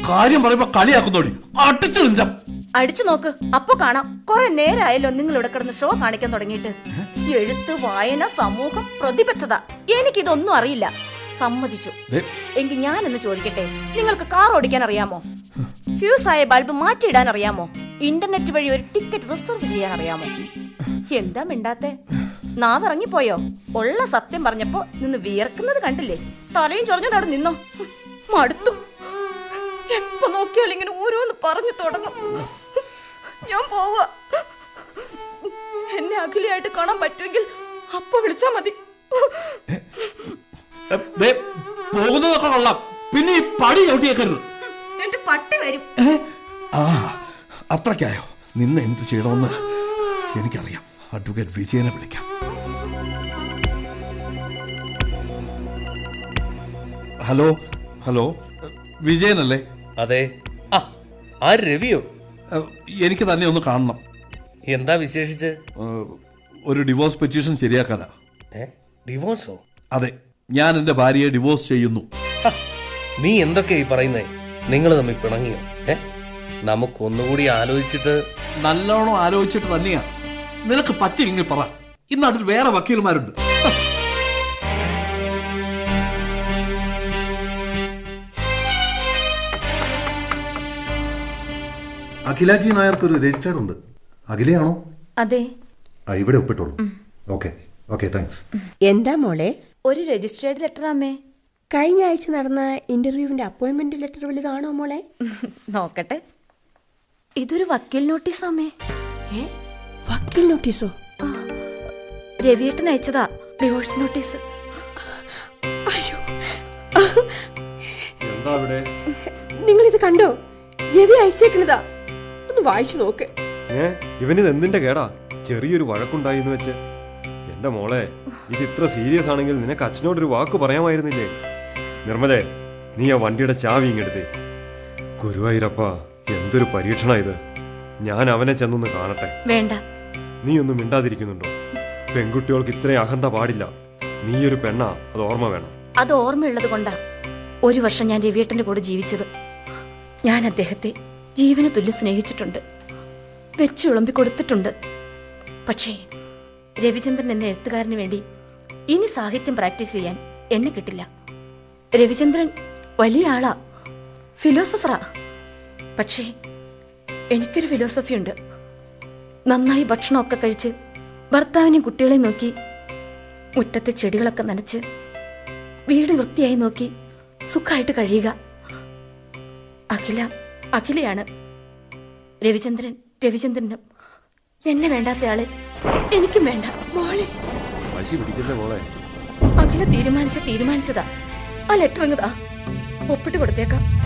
കാര്യം പറയുമ്പോ കളിയാക്കുന്നോടി. അടിച്ചു നിഞ്ചം. അടിച്ചു നോക്ക്. അപ്പൊ കാണാം. കൊറേ നേരമായല്ലോ നിങ്ങൾ ഇവിടെ കിടന്ന് ഷോ കാണിക്കാൻ തുടങ്ങിയിട്ട്. എഴുത്ത് വായന സമൂഹം പ്രതിബദ്ധത. എനിക്കിതൊന്നും അറിയില്ല. സമ്മതിച്ചു. എങ്കിൽ ഞാനൊന്ന് ചോദിക്കട്ടെ? നിങ്ങൾക്ക് കാർ ഓടിക്കാൻ അറിയാമോ? ഫ്യൂസ് ആയ ബൾബ് മാറ്റിയിടാൻ അറിയാമോ? ഇന്റർനെറ്റ് വഴി ഒരു ടിക്കറ്റ് റിസർവ് ചെയ്യാൻ അറിയാമോ? എന്താ മിണ്ടാത്തെ? നാവിറങ്ങിപ്പോയോ? ഉള്ള സത്യം പറഞ്ഞപ്പോ നിന്ന് വിയർക്കുന്നത് കണ്ടില്ലേ? തലയും ചൊറഞ്ഞോണ്ട് അവിടെ നിന്നോ. മടുത്തു. എപ്പോ നോക്കിയാലും ഇങ്ങനെ ഓരോന്ന് പറഞ്ഞു തുടങ്ങും. ഞാൻ പോവാ. എന്നെ അഖിലയായിട്ട് കാണാൻ പറ്റുമെങ്കിൽ അപ്പൊ വിളിച്ചാ മതി. ദേ, പോകുന്നതൊക്കെ കൊള്ളാം. പിന്നെ ഈ പടി ചവിട്ടിയേക്കരുത്. എന്റെ പട്ടി വരും. ആ അത്രയ്ക്കായോ? നിന്നെ എന്ത് ചെയ്യണമെന്ന് എനിക്കറിയാം. അഡ്വക്കേറ്റ് വിജയനെ വിളിക്കാം. ഹലോ ഹലോ വിജയനല്ലേ? അതെ. ആ ആര് രവിയോ? എനിക്ക് തന്നെ ഒന്ന് കാണണം. എന്താ വിശേഷിച്ച്? ഒരു ഡിവോഴ്സ് പെറ്റീഷൻ ശരിയാക്കാനാ. ഏ? ഡിവോഴ്സോ? അതെ. ഞാൻ എന്റെ ഭാര്യയെ ഡിവോഴ്സ് ചെയ്യുന്നു. നീ എന്തൊക്കെ ഈ പറയുന്നേ? നിങ്ങൾ തമ്മിൽ പിണങ്ങിയോ? ഏ? നമുക്കൊന്നുകൂടി ആലോചിച്ചിട്ട് നല്ലോണം ആലോചിച്ചിട്ട് തന്നെയാ. നിനക്ക് പറ്റില്ലെങ്കിൽ പറ. ഈ നാട്ടിൽ വേറെ വക്കീൽമാരുണ്ട്. അഖിലാജി നായർക്ക് ഒരു രജിസ്റ്റേർഡ് ഉണ്ട് അഖിലയാണോ? അതെ. ആ ഇവിടെ ഒപ്പിട്ടോളൂ. ഓക്കെ. Okay thanks. എന്താ മോളെ? ഒരു രജിസ്ട്രേഡ് ലെറ്റർ അമ്മേ. കഴിഞ്ഞ ആഴ്ച നടന്ന ഇന്റർവ്യൂവിന്റെ അപ്പോയിന്റ്മെന്റ് ലെറ്റർ വലുതാണോ മോളെ? നോക്കട്ടെ. ഇതൊരു വക്കീൽ നോട്ടീസ് അമ്മേ. ഏ? വക്കീൽ നോട്ടീസോ? രവിയേട്ടൻ അയച്ചതാ ഡിവോഴ്സ് നോട്ടീസ്. അയ്യോ. നിങ്ങൾ ഇത് കണ്ടോ? രവി അയച്ചേക്കണതാ. ഒന്ന് വായിച്ചു നോക്ക്. ഏ? ഇവനിത് എന്തിന്റെ കേടാ? ചെറിയൊരു വഴക്കുണ്ടായി എന്ന് വെച്ച്. എന്റെ മോളെ ഇത് ഇത്ര സീരിയസ് ആണെങ്കിൽ നിനക്ക് അച്ഛനോടൊരു വാക്ക് പറയാമായിരുന്നില്ലേ? നിർമ്മലേ നീ ആ വണ്ടിയുടെ ചാവി ഇങ്ങെടുത്തേ. ഗുരുവായൂരപ്പ എന്തൊരു പരീക്ഷണ ഇത്. ഞാൻ അവനെ ചെന്നൊന്ന് കാണട്ടെ. വേണ്ട. നീ ഒന്നും മിണ്ടാതിരിക്കുന്നുണ്ടോ? പെൺകുട്ടികൾക്ക് ഇത്രയും അഹന്ത പാടില്ല. നീ ഒരു പെണ്ണാ അത് ഓർമ്മ വേണം. അത് ഓർമ്മയുള്ളത് കൊണ്ടാ. ഒരു വർഷം ഞാൻ രവിയേട്ടന്റെ കൂടെ ജീവിച്ചത്. ഞാൻ അദ്ദേഹത്തെ ജീവന് തുല്യം സ്നേഹിച്ചിട്ടുണ്ട്. വെച്ച് വിളമ്പി കൊടുത്തിട്ടുണ്ട്. പക്ഷേ രവിചന്ദ്രൻ എന്ന എഴുത്തുകാരന് വേണ്ടി ഇനി സാഹിത്യം പ്രാക്ടീസ് ചെയ്യാൻ എന്നെ കിട്ടില്ല. രവിചന്ദ്രൻ വലിയ ആളാ ഫിലോസഫറാ പക്ഷേ എനിക്കൊരു ഫിലോസഫി ഉണ്ട്. നന്നായി ഭക്ഷണമൊക്കെ കഴിച്ച് ഭർത്താവിനെയും കുട്ടികളെ നോക്കി മുറ്റത്തെ ചെടികളൊക്കെ നനച്ച് വീട് വൃത്തിയായി നോക്കി സുഖമായിട്ട് കഴിയുക. അഖില അഖിലയാണ് രവിചന്ദ്രൻ. രവിചന്ദ്രനും. എന്നെ വേണ്ടാത്തയാളെ എനിക്കും വേണ്ട. മോളെ. വശി പിടിക്കുന്ന മോളെ? അഖില തീരുമാനിച്ച തീരുമാനിച്ചതാ. ആ ലെറ്റർ അങ്ങതാ ഒപ്പിട്ട് കൊടുത്തേക്കാം.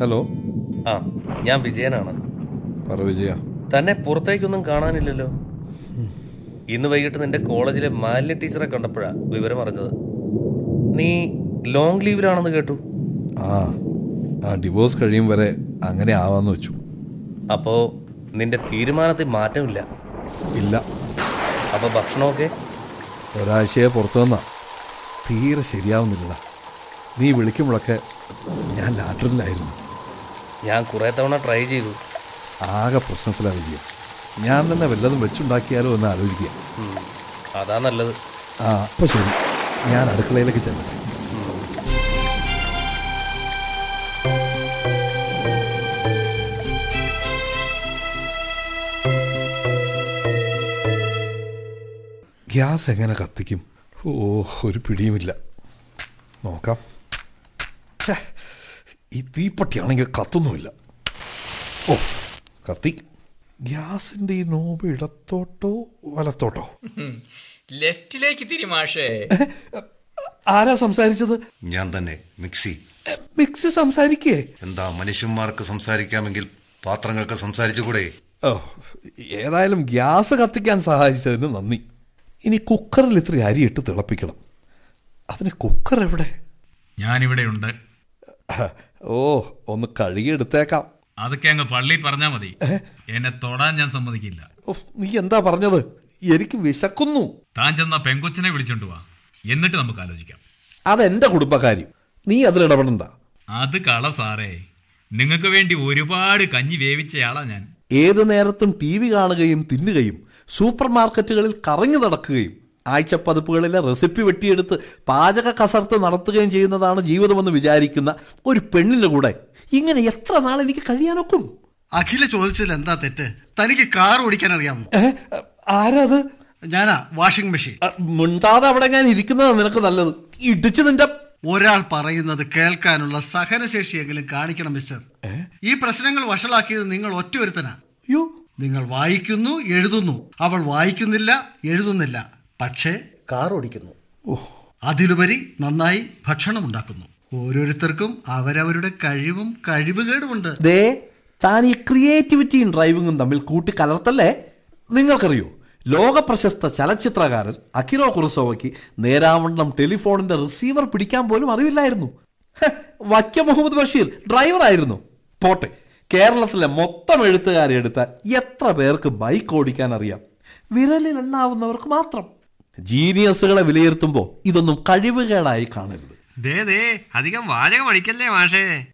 ഹലോ. ആ. ഞാൻ വിജയനാണ്. പറ വിജയ. തന്നെ പുറത്തേക്കൊന്നും കാണാനില്ലല്ലോ. ഇന്ന് വൈകിട്ട് നിന്റെ കോളേജിലെ മാലിന്യ ടീച്ചറെ കണ്ടപ്പോഴാ വിവരം അറിഞ്ഞത്. നീ ലോങ് ലീവിലാണെന്ന് കേട്ടു. ആ ആ ഡിവോഴ്സ് കഴിയും വരെ അങ്ങനെ ആവാന്ന് വെച്ചു. അപ്പോ നിന്റെ തീരുമാനത്തിൽ മാറ്റമില്ല. ഇല്ല. അപ്പൊ ഭക്ഷണമൊക്കെ? ഒരാഴ്ചയെ പുറത്തു വന്നാ തീരെ ശരിയാവുന്നില്ല നീ വിളിക്കുമ്പോഴൊക്കെ ഞാൻ ലാറ്ററിലായിരുന്നു. ഞാൻ കുറേ തവണ ട്രൈ ചെയ്തു. ആകെ പ്രശ്നത്തിലാണ് വിജയം ഞാൻ തന്നെ വല്ലതും വെച്ചുണ്ടാക്കിയാലോ എന്ന് ആലോചിക്കുക. അതാ നല്ലത്. ആ അപ്പോൾ ശരി. ഞാൻ അടുക്കളയിലേക്ക് ചെല്ലട്ടെ. ഗ്യാസ് എങ്ങനെ കത്തിക്കും? ഓ ഒരു പിടിയുമില്ല. നോക്കാം. ഛേ. ഈ തീപ്പട്ടിയാണെങ്കിൽ കത്തുന്നുമില്ല. ഓ കത്തി. ഗ്യാസിന്റെ ഈ നോബ് ഇടത്തോട്ടോ വലത്തോട്ടോ? ലെഫ്റ്റിലേക്ക് തിരി മാഷേ. ആരാ സംസാരിച്ചത്? ഞാൻ തന്നെ മിക്സി. മിക്സി സംസാരിക്കേ? എന്താ മനുഷ്യന്മാർക്ക് സംസാരിക്കാമെങ്കിൽ പാത്രങ്ങൾക്ക് സംസാരിച്ചുകൂടെ? ഓ ഏതായാലും ഗ്യാസ് കത്തിക്കാൻ സഹായിച്ചതിന് നന്ദി. ഇനി കുക്കറിൽ ഇത്ര അരിയിട്ട് തിളപ്പിക്കണം. അതിന് കുക്കർ എവിടെ? ഞാനിവിടെയുണ്ട്. ഓ ഒന്ന് കഴുകിയെടുത്തേക്കാം. അതൊക്കെ അങ്ങ് പള്ളി പറഞ്ഞാ മതി. എന്നെ തൊടാൻ ഞാൻ സമ്മതിക്കില്ല. നീ എന്താ പറഞ്ഞത്? എനിക്ക് വിശക്കുന്നു. താൻ ചെന്ന പെങ്കൊച്ചിനെ വിളിച്ചോണ്ട് വാ. എന്നിട്ട് നമുക്ക് ആലോചിക്കാം. അതെന്റെ കുടുംബക്കാരി നീ അതിൽ ഇടപെടണ്ട. അത് കള സാറേ. നിങ്ങൾക്ക് വേണ്ടി ഒരുപാട് കഞ്ഞി വേവിച്ചയാളാ ഞാൻ. ഏത് നേരത്തും ടി വി കാണുകയും തിന്നുകയും സൂപ്പർ മാർക്കറ്റുകളിൽ കറങ്ങി നടക്കുകയും ആഴ്ചപ്പതിപ്പുകളിലെ റെസിപ്പി വെട്ടിയെടുത്ത് പാചക കസർത്ത് നടത്തുകയും ചെയ്യുന്നതാണ് ജീവിതമെന്ന് വിചാരിക്കുന്ന ഒരു പെണ്ണിന്റെ കൂടെ. ഇങ്ങനെ എത്ര നാൾ എനിക്ക് കഴിയാനൊക്കും? അഖില ചോദിച്ചതിൽ എന്താ തെറ്റ്? തനിക്ക് കാർ ഓടിക്കാൻ അറിയാമോ? ആരത് ഞാനാ വാഷിംഗ് മെഷീൻ മുണ്ടാതെ അവിടെ ഞാൻ ഇരിക്കുന്നതാണ് നിനക്ക് നല്ലത്. ഇടിച്ച് നിന്റെ ഒരാൾ പറയുന്നത് കേൾക്കാനുള്ള സഹനശേഷിയെങ്കിലും കാണിക്കണം മിസ്റ്റർ ഈ പ്രശ്നങ്ങൾ വഷളാക്കിയത് നിങ്ങൾ ഒറ്റ ഒരുത്തനാ. നിങ്ങൾ വായിക്കുന്നു എഴുതുന്നു. അവൾ വായിക്കുന്നില്ല എഴുതുന്നില്ല. പക്ഷേ കാർ ഓടിക്കുന്നു. അതിലുപരി നന്നായി ഭക്ഷണം ഉണ്ടാക്കുന്നു ഓരോരുത്തർക്കും അവരവരുടെ കഴിവും കഴിവുകേടുമുണ്ട്. ദേ താൻ ഈ ക്രിയേറ്റിവിറ്റിയും ഡ്രൈവിങ്ങും തമ്മിൽ കൂട്ടി കലർത്തല്ലേ നിങ്ങൾക്കറിയോ ലോക പ്രശസ്ത ചലച്ചിത്രകാരൻ അഖിറോ കുറുസോവയ്ക്ക് നേരാവണ്ണം ടെലിഫോണിന്റെ റിസീവർ പിടിക്കാൻ പോലും അറിവില്ലായിരുന്നു. വക്യ മുഹമ്മദ് ബഷീർ ഡ്രൈവറായിരുന്നു. പോട്ടെ കേരളത്തിലെ മൊത്തം എഴുത്തുകാരെ എടുത്താൽ എത്ര പേർക്ക് ബൈക്ക് ഓടിക്കാൻ അറിയാം? വിരലിൽ എണ്ണാവുന്നവർക്ക് മാത്രം. ജീനിയസുകളെ വിലയിരുത്തുമ്പോൾ ഇതൊന്നും കഴിവുകേടായി കാണരുത്. അധികം വാചകം അടിക്കല്ലേ മാഷേ?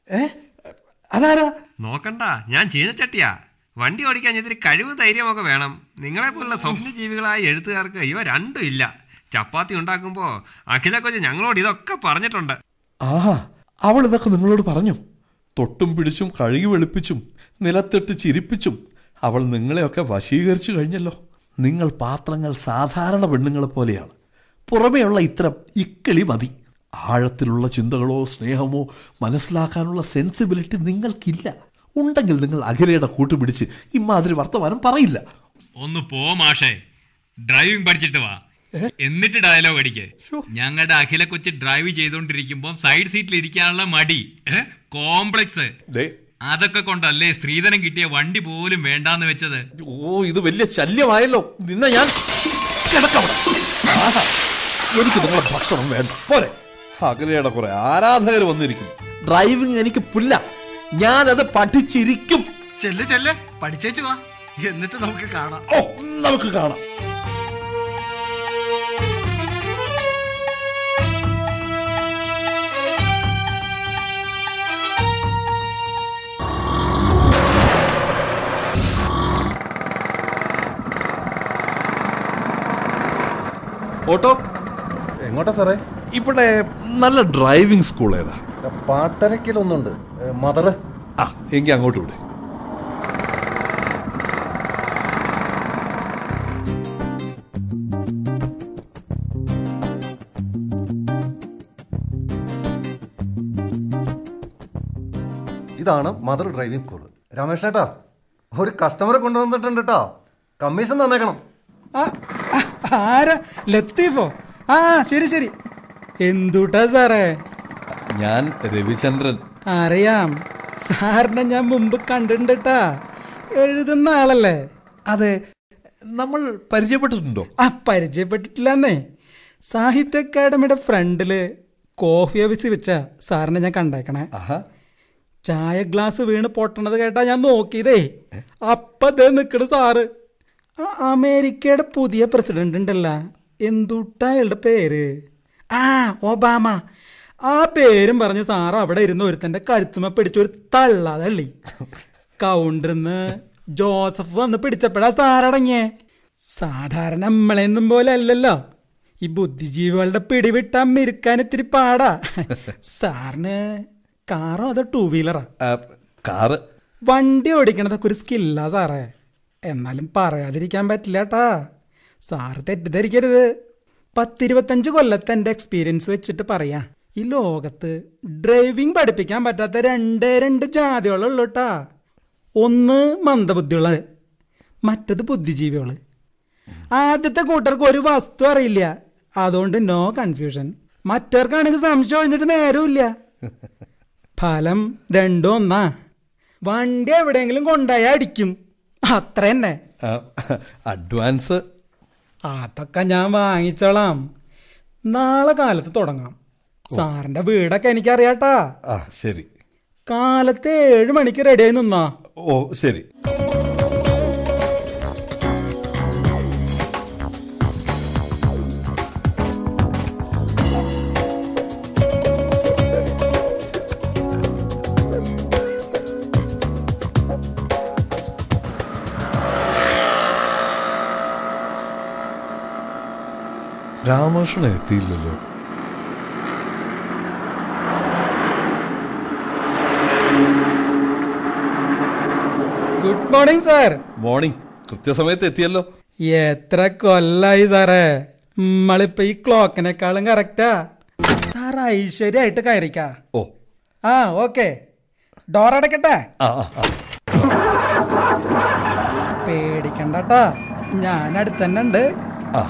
അതാരാ? നോക്കണ്ട ഞാൻ ചീനച്ചട്ടിയാ വണ്ടി ഓടിക്കാൻ ഇതിന് കഴിവ് ധൈര്യമൊക്കെ വേണം. നിങ്ങളെ പോലുള്ള സ്വപ്നജീവികളായ എഴുത്തുകാർക്ക് ഇവ രണ്ടും ഇല്ല. ചപ്പാത്തി ഉണ്ടാക്കുമ്പോ അഖില കൊച്ചു ഞങ്ങളോട് ഇതൊക്കെ പറഞ്ഞിട്ടുണ്ട്. ആഹാ അവൾ ഇതൊക്കെ നിങ്ങളോട് പറഞ്ഞു. തൊട്ടും പിടിച്ചും കഴുകി വെളുപ്പിച്ചും നിലത്തിട്ട് ചിരിപ്പിച്ചും അവൾ നിങ്ങളെയൊക്കെ വശീകരിച്ചു കഴിഞ്ഞല്ലോ. നിങ്ങൾ പാത്രങ്ങൾ സാധാരണ പെണ്ണുങ്ങളെ പോലെയാണ്. പുറമേയുള്ള ഇത്തരം ഇക്കിളി മതി. ആഴത്തിലുള്ള ചിന്തകളോ സ്നേഹമോ മനസ്സിലാക്കാനുള്ള സെൻസിബിലിറ്റി നിങ്ങൾക്കില്ല. ഉണ്ടെങ്കിൽ നിങ്ങൾ അഖിലയുടെ കൂട്ടുപിടിച്ച് ഇമാതിരി വർത്തമാനം പറയില്ല. ഒന്ന് പോ മാഷേ. ഡ്രൈവിംഗ് പഠിച്ചിട്ട് വാ. എന്നിട്ട് ഡയലോഗ് അടിക്കേ. ഞങ്ങളുടെ അഖില കൊച്ച് ഡ്രൈവ് ചെയ്തോണ്ടിരിക്കുമ്പോ സൈഡ് സീറ്റിൽ ഇരിക്കാനുള്ള മടി. കോംപ്ലക്സ് അതൊക്കെ കൊണ്ടല്ലേ സ്ത്രീധനം കിട്ടിയ വണ്ടി പോലും വേണ്ടാന്ന് വെച്ചത്? ഓ ഇത് വലിയ ശല്യമായല്ലോ. നിന്നെ ഞാൻ എനിക്ക് നിങ്ങളെ ഭക്ഷണം വേണ്ട. പോലെ അകലയുടെ കുറെ ആരാധകർ വന്നിരിക്കുന്നു. ഡ്രൈവിംഗ് എനിക്ക് പുല്ല. ഞാനത് പഠിച്ചിരിക്കും. ചെല്ല് ചെല്ല്. പഠിച്ചേച്ചു വാ. എന്നിട്ട് നമുക്ക് കാണാം. ഓ നമുക്ക് കാണാം. ഓട്ടോ? എങ്ങോട്ടാ സാറേ? ഇവിടെ നല്ല ഡ്രൈവിംഗ് സ്കൂൾ ഏതാ? പാട്ടരക്കിലൊന്നുണ്ട്. മദർ. ആ എങ്കിൽ അങ്ങോട്ട് വിടെ. ഇതാണ് മദർ ഡ്രൈവിംഗ് സ്കൂൾ രമേഷ് ഏട്ടാ ഒരു കസ്റ്റമറെ കൊണ്ടുവന്നിട്ടുണ്ട് കേട്ടോ കമ്മീഷൻ തന്നേക്കണം. ആരാ? ലത്തീഫോ? ആ ശരി ശരി. എന്തുട്ടാ സാറേ? ഞാൻ രവിചന്ദ്രൻ. അറിയാം. സാറിനെ ഞാൻ മുമ്പ് കണ്ടിട്ടുണ്ടാ എഴുതുന്ന ആളല്ലേ? അതെ നമ്മൾ പരിചയപ്പെട്ടിട്ടുണ്ടോ? ആ പരിചയപ്പെട്ടിട്ടില്ലെന്നേ. സാഹിത്യ അക്കാദമിയുടെ ഫ്രണ്ടിൽ കോഫി ഓഫീസ് വെച്ച സാറിനെ ഞാൻ കണ്ടേക്കണേ. ചായ ഗ്ലാസ് വീണ് പൊട്ടണത് കേട്ടാ ഞാൻ നോക്കിയതേ. അപ്പതേ നിക്കണ് സാറ്. അമേരിക്കയുടെ പുതിയ പ്രസിഡന്റ് ഉണ്ടല്ലോ. എന്തുട്ട അയാളുടെ പേര്? ആ ഒബാമ. ആ പേരും പറഞ്ഞ് സാർ അവിടെ ഇരുന്ന് ഒരുത്തന്റെ കരുത്തുമ പിടിച്ചൊരു ഒരു തള്ളാതള്ളി കൗണ്ടറിന്ന് ജോസഫ് വന്ന് പിടിച്ചപ്പോഴാ സാറടങ്ങിയേ സാധാരണ നമ്മളെന്നും പോലെ അല്ലല്ലോ. ഈ ബുദ്ധിജീവികളുടെ പിടിവിട്ടാ മിരുക്കാൻ ഇത്തിരി പാടാ. സാറിന് കാറോ അതോ ടൂ വീലറാ കാറ്. വണ്ടി ഓടിക്കണതൊക്കെ ഒരു സ്കില്ലാ സാറേ. എന്നാലും പറയാതിരിക്കാൻ പറ്റില്ല കേട്ടാ സാറ് തെറ്റിദ്ധരിക്കരുത്. പത്തിരുപത്തഞ്ച് കൊല്ലത്തെ എന്റെ എക്സ്പീരിയൻസ് വെച്ചിട്ട് പറയാം. ഈ ലോകത്ത് ഡ്രൈവിംഗ് പഠിപ്പിക്കാൻ പറ്റാത്ത രണ്ടേ രണ്ട് ജാതികളുള്ളൂ കേട്ടാ ഒന്ന് മന്ദബുദ്ധികൾ മറ്റത് ബുദ്ധിജീവികൾ ആദ്യത്തെ കൂട്ടർക്ക് ഒരു വസ്തു അറിയില്ല. അതുകൊണ്ട് നോ കൺഫ്യൂഷൻ മറ്റവർക്കാണെങ്കിൽ സംശയം ഒഴിഞ്ഞിട്ട് നേരമില്ല ഫലം രണ്ടും ഒന്നാ. വണ്ടി എവിടെയെങ്കിലും കൊണ്ടുപോയി അടിക്കും. അത്ര തന്നെ അഡ്വാൻസ്. അതൊക്കെ ഞാൻ വാങ്ങിച്ചോളാം. നാളെ കാലത്ത് തുടങ്ങാം. സാറിന്റെ വീടൊക്കെ എനിക്കറിയാട്ടാ. ശരി. കാലത്ത് ഏഴ് മണിക്ക് റെഡിയായി നിന്നാ? ഓ ശരി. രാമകൃഷ്ണൻ എത്തിയില്ലല്ലോ. ഗുഡ് മോർണിംഗ് സാർ മോർണിംഗ് കൃത്യസമയത്ത് എത്തിയല്ലോ. എത്ര കൊല്ലായി സാറേ നമ്മളിപ്പോ ഈ ക്ലോക്കിനെക്കാളും കറക്റ്റാ സാർ ഐശ്വര്യമായിട്ട് കയറിക്കാ. ഓ. ആ ഓക്കെ ഡോർ അടക്കട്ടെ. പേടിക്കണ്ടട്ടാ ഞാൻ അടുത്തന്നെ ഉണ്ട്. ആ.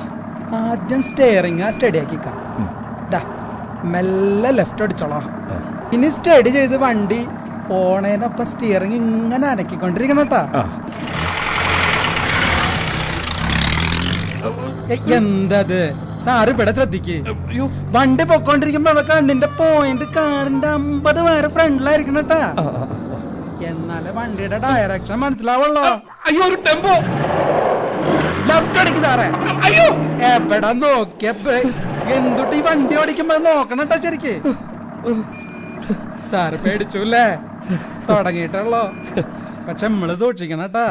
ആദ്യം സ്റ്റെയറിങ് സ്റ്റഡി ആക്കിക്കാം മെല്ലെ ലെഫ്റ്റ് അടിച്ചോളാം. ഇനി സ്റ്റഡി ചെയ്ത് വണ്ടി പോണേനൊപ്പം സ്റ്റിയറിങ് ഇങ്ങനെ അനക്കിക്കൊണ്ടിരിക്കണം കേട്ടാ. എന്തത്? സാറ് ഇവിടെ ശ്രദ്ധിക്ക്. വണ്ടി പൊക്കോണ്ടിരിക്കുമ്പോ അവിടെ കണ്ണിന്റെ പോയിന്റ് കാറിന്റെ അമ്പത് വേറെ ഫ്രണ്ടിലായിരിക്കണം കേട്ടാ. എന്നാലേ വണ്ടിയുടെ ഡയറക്ഷൻ മനസ്സിലാവുള്ളോ. അയ്യോ ഒരു ടെമ്പോ ലെഫ്റ്റ് അടിക്ക് സാറേ. അയ്യോ! എവിടെ നോക്കിയപ്പോ എന്തുട്ട് ഈ വണ്ടി ഓടിക്കുമ്പോ നോക്കണം കേട്ടോ ശരിക്ക്. സാറ് പേടിച്ചു അല്ലേ തുടങ്ങിയിട്ടുള്ളോ പക്ഷെ നമ്മൾ സൂക്ഷിക്കണം കേട്ടാ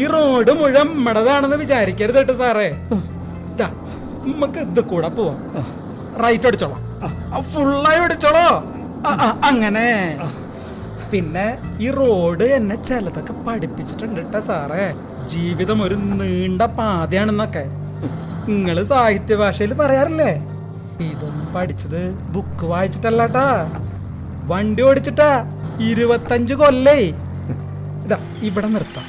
ഈ റോഡ് മുഴുവൻ നമ്മടേതാണെന്ന് വിചാരിക്കരുത് കേട്ടോ സാറേ. നമുക്ക് ഇത് കൂടെ പോവാം. റൈറ്റ് അടിച്ചോളാം. ഫുള്ളായി അടിച്ചോളോ. അങ്ങനെ. പിന്നെ ഈ റോഡ് എന്നെ ചിലതൊക്കെ പഠിപ്പിച്ചിട്ടുണ്ട് കേട്ടോ സാറേ. ജീവിതം ഒരു നീണ്ട പാതയാണെന്നൊക്കെ നിങ്ങൾ സാഹിത്യ ഭാഷയിൽ പറയാറില്ലേ? ഇതൊന്നും പഠിച്ചത് ബുക്ക് വായിച്ചിട്ടല്ലാട്ടാ. വണ്ടി ഓടിച്ചിട്ടാ ഇരുപത്തഞ്ച് കൊല്ലേ. ഇതാ ഇവിടെ നിർത്താം.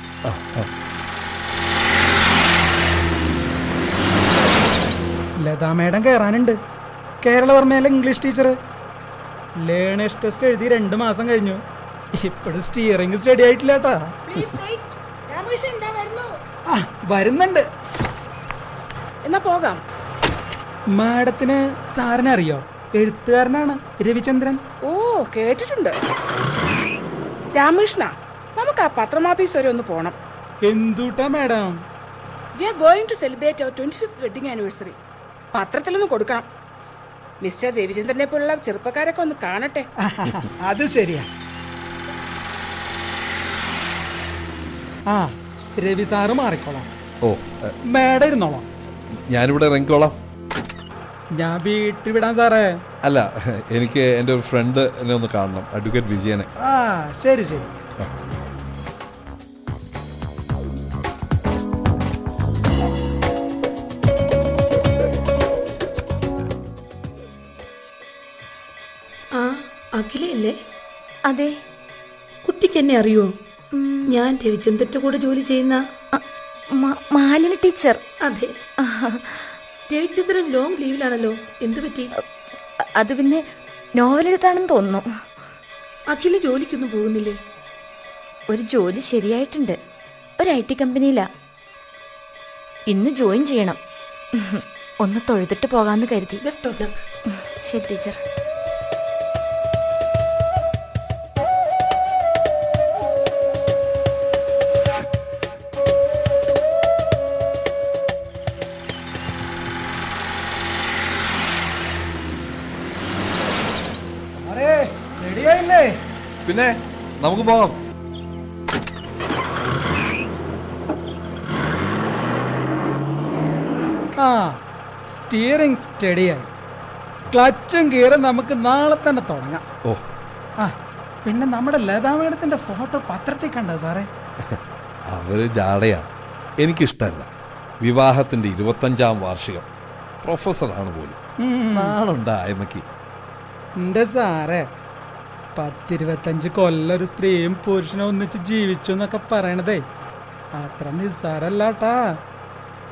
ലതാ മേഡം കയറാനുണ്ട് കേരളവർമ്മയിലെ ഇംഗ്ലീഷ് ടീച്ചർ ലേണേഴ്സ് ടെസ്റ്റ് എഴുതി രണ്ട് മാസം കഴിഞ്ഞു. ഇപ്പോഴും സ്റ്റിയറിംഗ് സ്റ്റഡി ആയിട്ടില്ല കേട്ടാ വരുന്നുണ്ട്. എന്നാ പോകാം. മാഡത്തിന് സാറിനെ അറിയോ? എഴുത്തുകാരനാണ് രവിചന്ദ്രൻ. ഓ കേട്ടിട്ടുണ്ട്. രാമകൃഷ്ണ നമുക്ക് ആ പത്രമാഫീസ് വരെ ഒന്ന് പോണം. എന്തുട്ടാ madam? We are going to celebrate our twenty fifth wedding anniversary പത്രത്തിലൊന്ന് കൊടുക്കണം. മിസ്റ്റർ രവിചന്ദ്രനെ പോലുള്ള ചെറുപ്പക്കാരൊക്കെ ഒന്ന് കാണട്ടെ. അത് ശരിയാ. ആ രവി സാറ് മാറിക്കോളാം. ഓ മേഡം ഇരുന്നോളാം. ഞാനിവിടെ ഇറങ്ങിക്കോളാം. ഞാൻ വീട്ടിൽ വിടാൻ സാറേ. അല്ല എനിക്ക് എന്റെ ഒരു ഫ്രണ്ട് എന്നെ ഒന്ന് കാണണം അഡ്വക്കേറ്റ് വിജയനെ. ആ ശരി ശരി. ആ. അഖിലയല്ലേ? അതെ കുട്ടിക്ക് എന്നെ അറിയോ? ഞാൻ രവിചന്ദ്രന്റെ കൂടെ ജോലി ചെയ്യുന്ന മാലിനി ടീച്ചർ. അതെ. രവിചന്ദ്രൻ ലോങ് ലീവിലാണല്ലോ എന്തു പറ്റി? അത് പിന്നെ നോവലെഴുതാണെന്ന് തോന്നുന്നു. അഖില ജോലിക്കൊന്നും പോകുന്നില്ലേ? ഒരു ജോലി ശരിയായിട്ടുണ്ട്. ഒരു ഐ ടി കമ്പനിയിലാ. ഇന്ന് ജോയിൻ ചെയ്യണം. ഒന്ന് തൊഴുതിട്ട് പോകാന്ന് കരുതി. ശരി ടീച്ചർ. പിന്നെ നമുക്ക് പോകാം. ആ സ്റ്റിയറിംഗ് സ്റ്റഡിയായി ക്ലച്ചും ഗിയറും നമുക്ക് നാളെ തന്നെ തുടങ്ങാം. ഓ. ആ പിന്നെ നമ്മുടെ ലതാ മേഡത്തിന്റെ ഫോട്ടോ പത്രത്തിൽ കണ്ടോ സാറേ? അവർ ജാടയാ. എനിക്കിഷ്ടല്ല. വിവാഹത്തിന്റെ ഇരുപത്തഞ്ചാം വാർഷികം. പ്രൊഫസറാണ് പോലും. നാളുണ്ടായ്മക്ക് സാറേ. പത്തിരുപത്തഞ്ച് കൊല്ലം ഒരു സ്ത്രീയും പുരുഷനും ഒന്നിച്ച് ജീവിച്ചു എന്നൊക്കെ പറയണതേ. അത്ര നിസ്സാരല്ലാട്ടാ.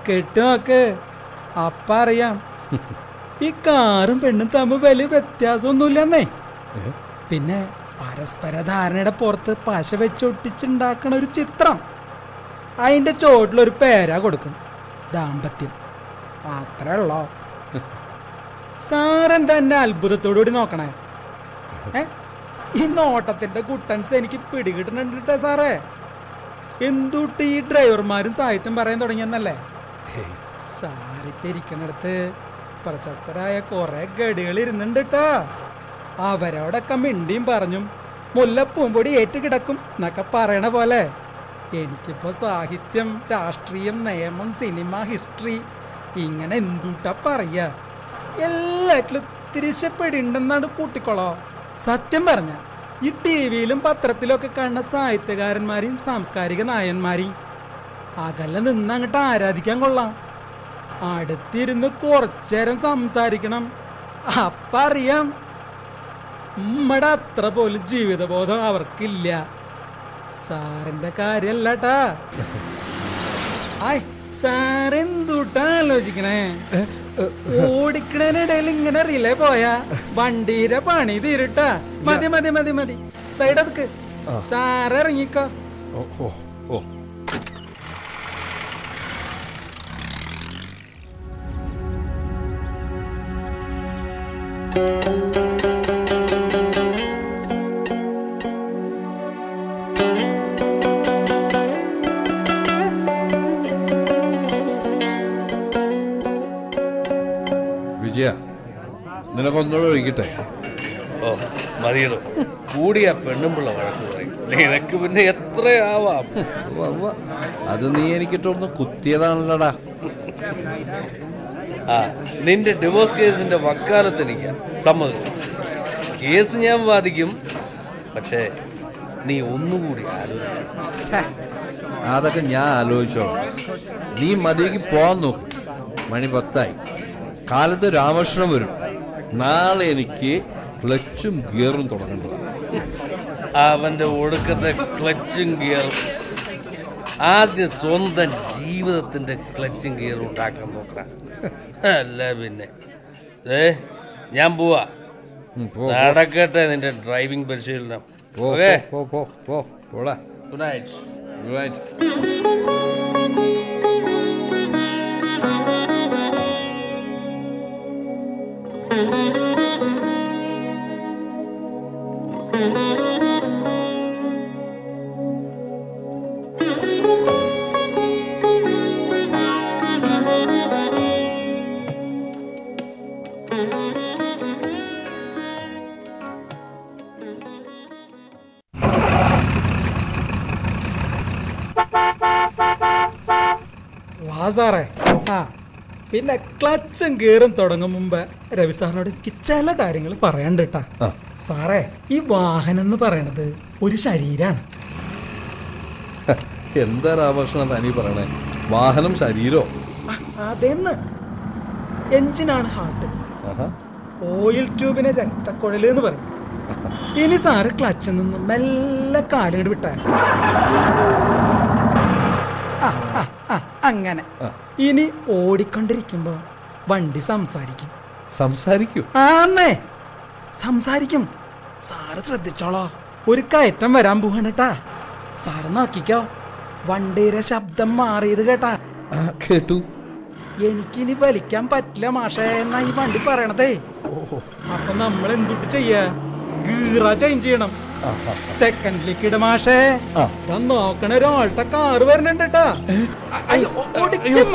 കെട്ടു നോക്ക്. അപ്പ അറിയാം. ഈ കാറും പെണ്ണും തമ്മിൽ വലിയ വ്യത്യാസമൊന്നുമില്ലെന്നേ. പിന്നെ പരസ്പര ധാരണയുടെ പുറത്ത് പശ വെച്ചൊട്ടിച്ചുണ്ടാക്കണ ഒരു ചിത്രം. അതിന്റെ ചോട്ടിലൊരു പേരാ കൊടുക്കും. ദാമ്പത്യം. അത്രേ ഉള്ളോ? സാറൻ തന്നെ അത്ഭുതത്തോടുകൂടി നോക്കണേ? ഏ? ഈ നോട്ടത്തിന്റെ കുട്ടൻസ് എനിക്ക് പിടികിട്ടുന്നുണ്ട് കേട്ടോ സാറേ. എന്തുട്ട് ഈ ഡ്രൈവർമാരും സാഹിത്യം പറയാൻ തുടങ്ങിയെന്നല്ലേ? സാറിപ്പിരിക്കണടുത്ത് പ്രശസ്തരായ കുറെ ഗടികൾ ഇരുന്നുണ്ട് കേട്ടോ അവരോടൊക്കെ മിണ്ടിയും പറഞ്ഞും മുല്ലപ്പൂമ്പൊടി ഏറ്റുകിടക്കും എന്നൊക്കെ പറയണ പോലെ. എനിക്കിപ്പോ സാഹിത്യം രാഷ്ട്രീയം നിയമം സിനിമ ഹിസ്റ്ററി ഇങ്ങനെ എന്തുട്ടാ പറയാ? എല്ലാറ്റിലും തിരിച്ചപ്പെടിണ്ടെന്നാണ് കൂട്ടിക്കോളോ സത്യം പറഞ്ഞ ഈ ടി വിയിലും പത്രത്തിലും ഒക്കെ കാണുന്ന സാഹിത്യകാരന്മാരെയും സാംസ്കാരിക നായന്മാരെയും അകല നിന്ന് അങ്ങോട്ട് ആരാധിക്കാൻ കൊള്ളാം. അടുത്തിരുന്ന് കുറച്ചേരം സംസാരിക്കണം. അപ്പ അറിയാം ഉമ്മടെ അത്ര പോലും ജീവിതബോധം അവർക്കില്ല. സാറിന്റെ കാര്യല്ലട്ടാ ആയ് സാറെന്തൂട്ടാ ആലോചിക്കണേ ഓടിക്കണേനിടയിൽ ഇങ്ങനെ റിലേ പോയാ വണ്ടിയുടെ പണി തീരുട്ടാ. മതി മതി മതി മതി. സൈഡ് അതുക്ക് സാറ ഇറങ്ങിക്കോ. ഓ ഓ. നിനക്കൊന്നുകൂടെ ഓ മതിയല്ലോ. കൂടിയ പെണ്ണും പിള്ള വഴക്ക് പറയും. നിനക്ക് പിന്നെ എത്രയാവാം. അത് നീ എനിക്കിട്ടൊന്ന് കുത്തിയതാണല്ലോടാ. ആ നിന്റെ ഡിവോഴ്സ് കേസിന്റെ വക്കാലത്ത് എനിക്ക് സമ്മതിച്ചു. കേസ് ഞാൻ വാദിക്കും. പക്ഷേ നീ ഒന്നുകൂടി ആലോചിക്കും. അതൊക്കെ ഞാൻ ആലോചിച്ചോ. നീ മതിക്ക് പോകാൻ നോക്കും. മണി പത്തായി. കാലത്ത് രാമകൃഷ്ണൻ വരും. നാളെ എനിക്ക് ക്ലച്ചും ഗിയറും തുടങ്ങേണ്ടതാണ്. അവന്റെ ഒടുക്കത്തെ ക്ലച്ചും ഗിയറും ആദ്യം സ്വന്തം ജീവിതത്തിന്റെ ക്ലച്ചും ഗിയറും ഉണ്ടാക്കാൻ നോക്കണം. അല്ല പിന്നെ. ഏ ഞാൻ പോവാ. നടക്കട്ടെ നിന്റെ ഡ്രൈവിംഗ് പരിശീലനം. Okay? Good night. Good night. ക്ലച്ചും കീറും തുടങ്ങും മുമ്പ് രവി സാറിനോട് എനിക്ക് ചില കാര്യങ്ങൾ പറയാണ്ട് കേട്ടാ സാറേ ഈ വാഹനം എന്ന് പറയണത് ഒരു ശരീരാണ്. എന്താ രാമകൃഷ്ണ തനി പറയണേ? വാഹനം ശരീരോ? അതെന്ന്. എഞ്ചിനാണ് ഹാർട്ട്. ഓയിൽ ട്യൂബിനെ രക്തക്കുഴൽ എന്ന് പറയും. ഇനി സാറ് ക്ലച്ചിൽ നിന്ന് മെല്ലെ കാലുകൾ വിട്ടാ. ആ, ആ, ആ, അങ്ങനെ. ഇനി ഓടിക്കൊണ്ടിരിക്കുമ്പോ വണ്ടി സംസാരിക്കും. സംസാരിക്കൂ. ആന്നേ സംസാരിക്കും. സാറ് ശ്രദ്ധിച്ചോളോ. ഒരു കയറ്റം വരാൻ പോവാണ് സാറ് നോക്കിക്കോ. വണ്ടിയുടെ ശബ്ദം മാറിയത് കേട്ടാ. കേട്ടു. എനിക്കിനി വലിക്കാൻ പറ്റില്ല മാഷേ എന്നാ ഈ വണ്ടി പറയണതേ. അപ്പൊ നമ്മൾ എന്തുട്ട് ചെയ്യാ? ഗീറ ചേഞ്ച് ചെയ്യണം. സെക്കൻഡിലേക്ക് ലിക്വിഡ് മാഷേ നോക്കണ ഒരാളുടെ കാറ്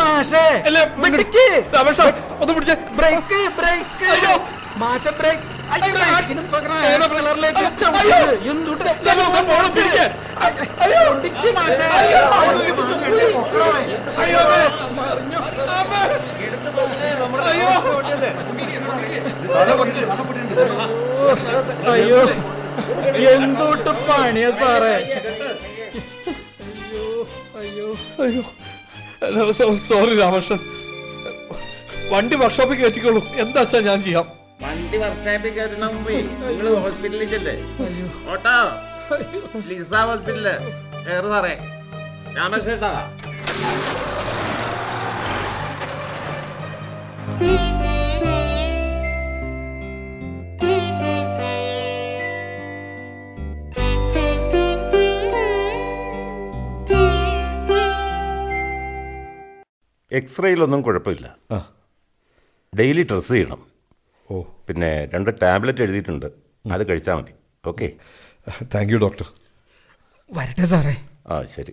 മാഷ. ബ്രേക്ക് അയ്യോ. എന്തോട്ട് പണിയാ സാറേ? അയ്യോ അയ്യോ. അയ്യോ. സോറി രാമകൃഷ്ണൻ. വണ്ടി വർക്ക്ഷോപ്പിൽ കയറ്റിക്കോളൂ. എന്താ വെച്ചാ ഞാൻ ചെയ്യാം? വണ്ടി വർക്ക്ഷോപ്പിൽ കയറ്റുന്ന മുമ്പേ നിങ്ങൾ ഹോസ്പിറ്റലിൽ ചെല്ലേ ഓട്ടോ? ലിസ ഹോസ്പിറ്റലിൽ കയറു സാറേ. രാമേഷേട്ടാ എക്സ്റേയിലൊന്നും കുഴപ്പമില്ല. ഡെയിലി ഡ്രസ്സ് ചെയ്യണം. ഓ. പിന്നെ രണ്ട് ടാബ്ലറ്റ് എഴുതിയിട്ടുണ്ട്. അത് കഴിച്ചാൽ മതി. ഓക്കെ താങ്ക് യു ഡോക്ടർ വരട്ടെ സാറേ. ആ ശരി.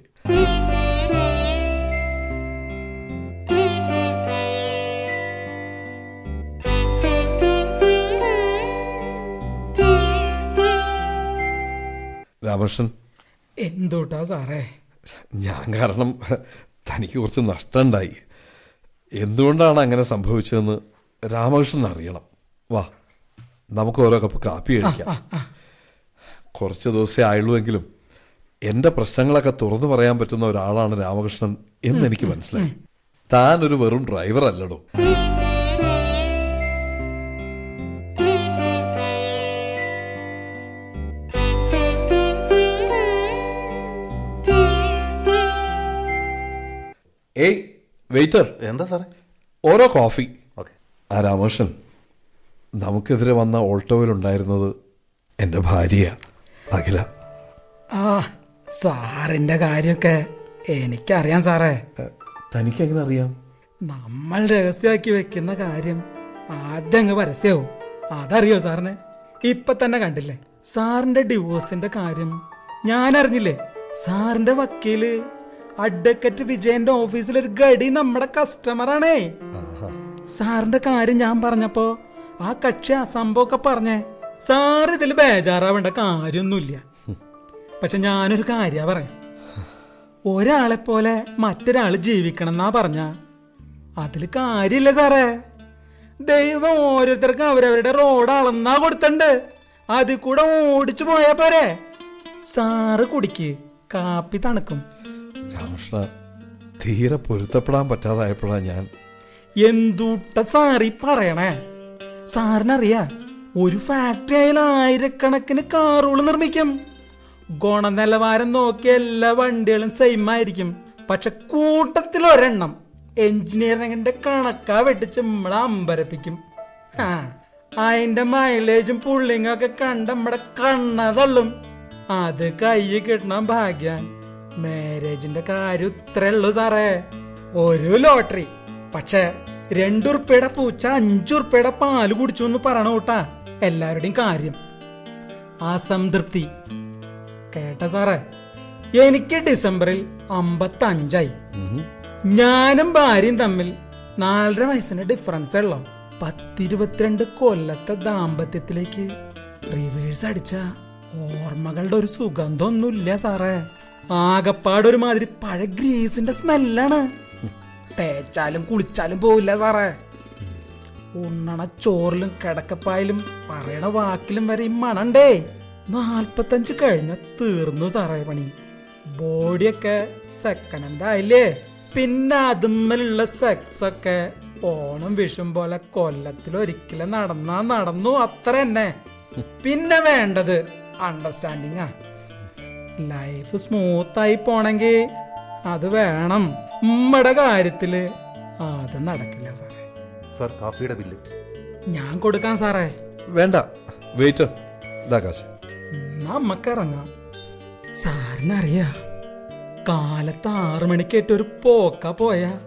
രാമകൃഷ്ണൻ. എന്തോട്ടാ സാറേ? ഞാൻ കാരണം തനിക്ക് കുറച്ച് നഷ്ടമുണ്ടായി എന്തുകൊണ്ടാണ് അങ്ങനെ സംഭവിച്ചതെന്ന് രാമകൃഷ്ണൻ അറിയണം. വാ നമുക്ക് ഓരോ കപ്പ് കാപ്പി കഴിക്കാം. കുറച്ച് ദിവസമേ ആയുള്ളൂവെങ്കിലും എന്റെ പ്രശ്നങ്ങളൊക്കെ തുറന്നു പറയാൻ പറ്റുന്ന ഒരാളാണ് രാമകൃഷ്ണൻ എന്ന് എനിക്ക് മനസ്സിലായി. താൻ ഒരു വെറും ഡ്രൈവർ അല്ലടോ. ഏയ് വെയിറ്റർ. എന്താ സാറേ? ഓരോ കോഫി. ഓക്കെ. ആ രാമകൃഷ്ണൻ നമുക്കെതിരെ വന്ന ഓൾട്ടോയിലുണ്ടായിരുന്നത് എന്റെ ഭാര്യ അഖില. ആ സാറിന്റെ കാര്യമൊക്കെ എനിക്കറിയാം സാറേ. തനിക്ക് എങ്ങനെ അറിയാം? നമ്മൾ രഹസ്യമാക്കി വെക്കുന്ന കാര്യം ആദ്യം അങ്ങ് പരസ്യവും. അതറിയോ സാറിന്? ഇപ്പൊ തന്നെ കണ്ടില്ലേ? സാറിന്റെ ഡിവോഴ്സിന്റെ കാര്യം ഞാൻ അറിഞ്ഞില്ലേ സാറിന്റെ വക്കീൽ അഡ്വക്കറ്റ് വിജയന്റെ ഓഫീസിൽ ഒരു ഗഡി നമ്മുടെ കസ്റ്റമറാണേ സാറിന്റെ കാര്യം ഞാൻ പറഞ്ഞപ്പോ ആ കക്ഷി ആ സംഭവമൊക്കെ പറഞ്ഞേ. സാർ ഇതിൽ ബേജാറാവേണ്ട കാര്യമൊന്നുമില്ല. പക്ഷെ ഞാനൊരു കാര്യ പറയാം. ഒരാളെ പോലെ മറ്റൊരാൾ ജീവിക്കണം എന്നാ പറഞ്ഞ. അതിൽ കാര്യമില്ല സാറേ. ദൈവം ഓരോരുത്തർക്കും അവരവരുടെ റോഡ് അളന്നാ കൊടുത്തണ്ട്. അതിൽ കൂടെ ഓടിച്ചു പോയാ പോരെ. സാറ് കുടിക്ക് കാപ്പി തണുക്കും. രാമകൃഷ്ണ തീരെ പൊരുത്തപ്പെടാൻ പറ്റാതായപ്പോഴാണ് ഞാൻ. എന്തൂട്ട സാറി പറയണേ? സാറിനറിയാ ഒരു ഫാക്ടറി ആയാൽ ആയിരക്കണക്കിന് കാറുകൾ നിർമ്മിക്കും. ഗുണനിലവാരം നോക്കി എല്ലാ വണ്ടികളും സെയിം ആയിരിക്കും. പക്ഷെ കൂട്ടത്തിൽ ഒരെണ്ണം എഞ്ചിനീയറിംഗിന്റെ കണക്കാ വെട്ടിച്ച് നമ്മളെ അമ്പരപ്പിക്കും. ആ, അതിന്റെ മൈലേജും പുള്ളിങ്ങൊക്കെ കണ്ട് നമ്മുടെ കണ്ണതള്ളും അത് കയ്യിൽ കിട്ടണം ഭാഗ്യം. മാരേജിന്റെ കാര്യം ഇത്രേ ഉള്ളൂ സാറേ. ഒരു ലോട്ടറി. പക്ഷെ രണ്ടുറുപ്പയുടെ പൂച്ച അഞ്ചുറുപ്പയുടെ പാൽ കുടിച്ചു എന്ന് പറയണ കൂട്ടാ. എല്ലാവരുടെയും കാര്യം. അസംതൃപ്തി കേട്ട സാറേ. എനിക്ക് ഡിസംബറിൽ അമ്പത്തി അഞ്ചായി ഞാനും ഭാര്യയും തമ്മിൽ നാലര വയസ്സിന് ഡിഫറൻസ് ഉള്ളു? പത്തിരുപത്തിരണ്ട് കൊല്ലത്തെ ദാമ്പത്യത്തിലേക്ക് റിവേഴ്സ് അടിച്ച ഓർമ്മകളുടെ ഒരു സുഗന്ധമൊന്നുമില്ല സാറേ. ആകപ്പാട് ഒരുമാതിരി പഴയ ഗ്രീസിന്റെ സ്മെല്ലാണ്. തേച്ചാലും കുളിച്ചാലും പോവില്ല സാറേ. ഉണ്ണണ ചോറിലും കിടക്കപ്പായാലും പറയണ വാക്കിലും വരെ ഈ മണണ്ടേ. നാൽപ്പത്തഞ്ച് കഴിഞ്ഞ തീർന്നു സാറേ പണി. ബോഡിയൊക്കെ സെക്കൻഡ് എന്തായില്ലേ പിന്നെ അതുമ്മലുള്ള സെക്സ് ഒക്കെ ഓണം വിഷം പോലെ കൊല്ലത്തിൽ ഒരിക്കലും നടന്നാ നടന്നു അത്ര തന്നെ പിന്നെ വേണ്ടത് അണ്ടർസ്റ്റാൻഡിങ് ലൈഫ് സ്മൂത്ത് ആയി പോണെങ്കി അത് വേണം. ഉമ്മയുടെ കാര്യത്തിൽ. അത് നടക്കില്ല സാറേ. സാർ കാപ്പിയുടെ ബില്ല്. ഞാൻ കൊടുക്കാൻ സാറേ. വേണ്ട. വെയിറ്റ്. ഇതാ കാശ്. നമ്മക്ക് ഇറങ്ങാം. സാറിനറിയാ കാലത്ത് ആറു മണിക്കേറ്റ് ഒരു പോക്ക പോയാ.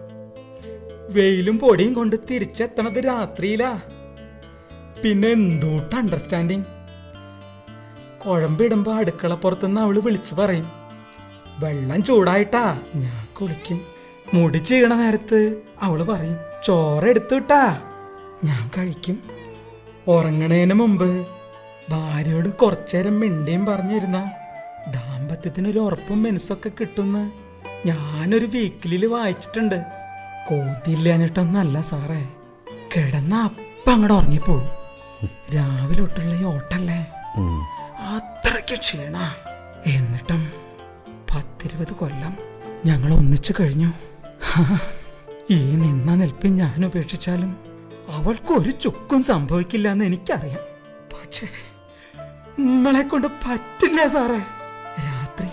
വെയിലും പൊടിയും കൊണ്ട് തിരിച്ചെത്തണത് രാത്രിയിലാ. പിന്നെ എന്തോട്ട് അണ്ടർസ്റ്റാൻഡിങ് കുഴമ്പിടുമ്പോ അടുക്കളപ്പുറത്തുനിന്ന് അവൾ വിളിച്ചു പറയും. വെള്ളം ചൂടായിട്ടാ ഞാൻ കുളിക്കും. മുടി ചെയ്യണ നേരത്ത് അവൾ പറയും ചോറെടുത്തുട്ടാ ഞാൻ കഴിക്കും. ഉറങ്ങണേന് മുമ്പ് ഭാര്യയോട് കുറച്ചേരം മിണ്ടിയും പറഞ്ഞിരുന്ന ദാമ്പത്യത്തിനൊരു ഉറപ്പും മനസ്സൊക്കെ കിട്ടുന്ന ഞാനൊരു വീക്കിലിൽ വായിച്ചിട്ടുണ്ട്. കോതിയില്ലാഞ്ഞിട്ടൊന്നല്ല സാറേ കിടന്ന അപ്പം അങ്ങോട്ട് രാവിലെ തൊട്ടുള്ള ഓട്ടല്ലേ? അത്രയ്ക്ക് ക്ഷീണ. എന്നിട്ടും പത്തിരുപത് കൊല്ലം ഞങ്ങൾ ഒന്നിച്ചു കഴിഞ്ഞു. ഈ നിന്ന നിൽപ്പ് ഞാൻ ഉപേക്ഷിച്ചാലും അവൾക്ക് ഒരു ചുക്കും സംഭവിക്കില്ല എന്ന് എനിക്കറിയാം. പക്ഷേ നിങ്ങളെ കൊണ്ട് പറ്റില്ല സാറേ. രാത്രി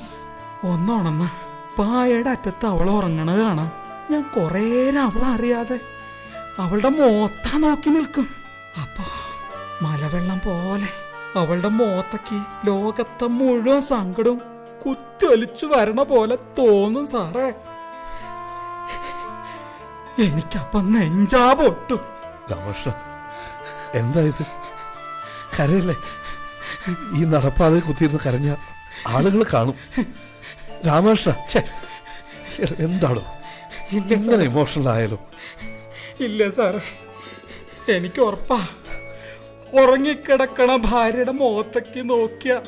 ഒന്നുണന്ന പായയുടെ അറ്റത്ത് അവൾ ഉറങ്ങണത് കാണാം. ഞാൻ കുറേ അവളെ അറിയാതെ അവളുടെ മോത്ത നോക്കി നിൽക്കും. അപ്പോ മലവെള്ളം പോലെ അവളുടെ മോത്തക്ക് ലോകത്തെ മുഴുവൻ സങ്കടവും കുത്തിയൊലിച്ചു വരണ പോലെ തോന്നും സാറേ. എനിക്കപ്പൊ നെഞ്ചാ പൊട്ടു രാമകൃഷ്ണ എന്താ ഇത് കരയല്ലേ? ഈ നടപ്പാതെ കുത്തിയിരുന്ന് കരഞ്ഞ ആളുകൾ കാണും. രാമകൃഷ്ണ എന്താണോ? ഇങ്ങനെ ഇമോഷണൽ ആയാലോ? ഇല്ല സാറേ. എനിക്ക് ഉറപ്പാ. ഉറങ്ങിക്കിടക്കണ ഭാര്യയുടെ മുഖത്തേക്ക് നോക്കിയ.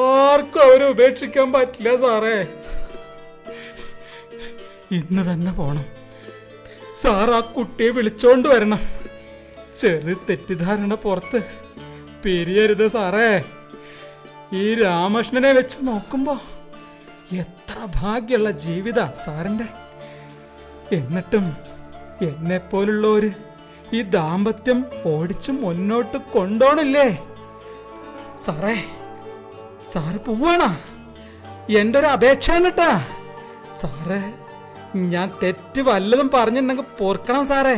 ആർക്കും അവരെ ഉപേക്ഷിക്കാൻ പറ്റില്ല സാറേ. ഇന്ന് തന്നെ പോണം. സാർ ആ കുട്ടിയെ വിളിച്ചോണ്ട് വരണം. ചെറു തെറ്റിദ്ധാരണ പുറത്ത്. പിരിയരുത് സാറേ. ഈ രാമകൃഷ്ണനെ വെച്ച് നോക്കുമ്പോ എത്ര ഭാഗ്യമുള്ള ജീവിത സാറിന്റെ. എന്നിട്ടും എന്നെ പോലുള്ളവര് ഈ ദാമ്പത്യം ഓടിച്ച് മുന്നോട്ട് കൊണ്ടോണില്ലേ? സാറേ സാറ് പോവാണ? എന്റെ ഒരു അപേക്ഷയാണ് കേട്ടാ സാറേ ഞാൻ തെറ്റ് വല്ലതും പറഞ്ഞിട്ടുണ്ടെങ്കിൽ പൊറുക്കണം സാറേ.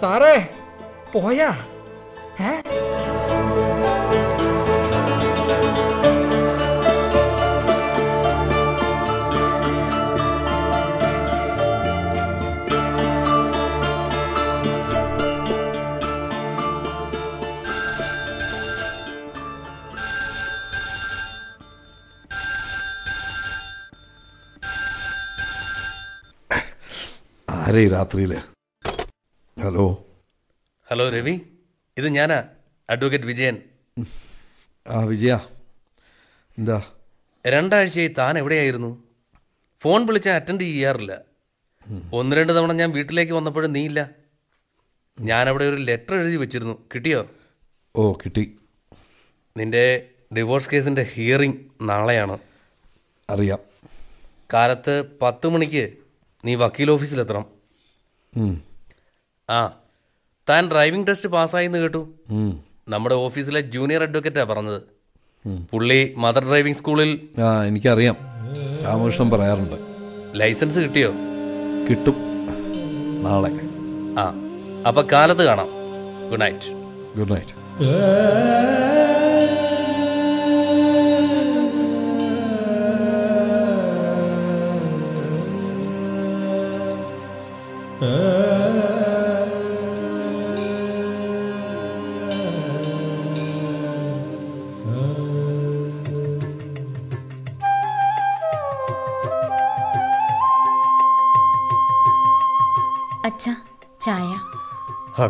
സാറേ പോയാ? ഏ? ആരെ രാത്രിയിൽ ഹലോ? ഹലോ രവി. ഇത് ഞാനാ അഡ്വക്കേറ്റ് വിജയൻ. ആ വിജയ. എന്താ? രണ്ടാഴ്ചയായി താൻ എവിടെയായിരുന്നു? ഫോൺ വിളിച്ചാൽ അറ്റൻഡ് ചെയ്യാറില്ല. ഒന്ന് രണ്ട് തവണ ഞാൻ വീട്ടിലേക്ക് വന്നപ്പോഴും നീയില്ല. ഞാൻ അവിടെ ഒരു ലെറ്റർ എഴുതി വെച്ചിരുന്നു. കിട്ടിയോ? ഓ കിട്ടി. നിന്റെ ഡിവോഴ്സ് കേസിന്റെ ഹിയറിംഗ് നാളെയാണ്. അറിയാം. കാലത്ത് പത്ത് മണിക്ക് നീ വക്കീൽ ഓഫീസിലെത്തണം. ആ താൻ ഡ്രൈവിംഗ് ടെസ്റ്റ് പാസ്സായി എന്ന് കേട്ടു. നമ്മുടെ ഓഫീസിലെ ജൂനിയർ അഡ്വക്കേറ്റാ പറഞ്ഞത്. പുള്ളി മദർ ഡ്രൈവിംഗ് സ്കൂളിൽ ആ എനിക്കറിയാം. രാമകൃഷ്ണൻ പറയാറുണ്ട്. ലൈസൻസ് കിട്ടിയോ? കിട്ടും. നാളെ. ആ അപ്പൊ കാലത്ത് കാണാം. ഗുഡ് നൈറ്റ് ഗുഡ് നൈറ്റ്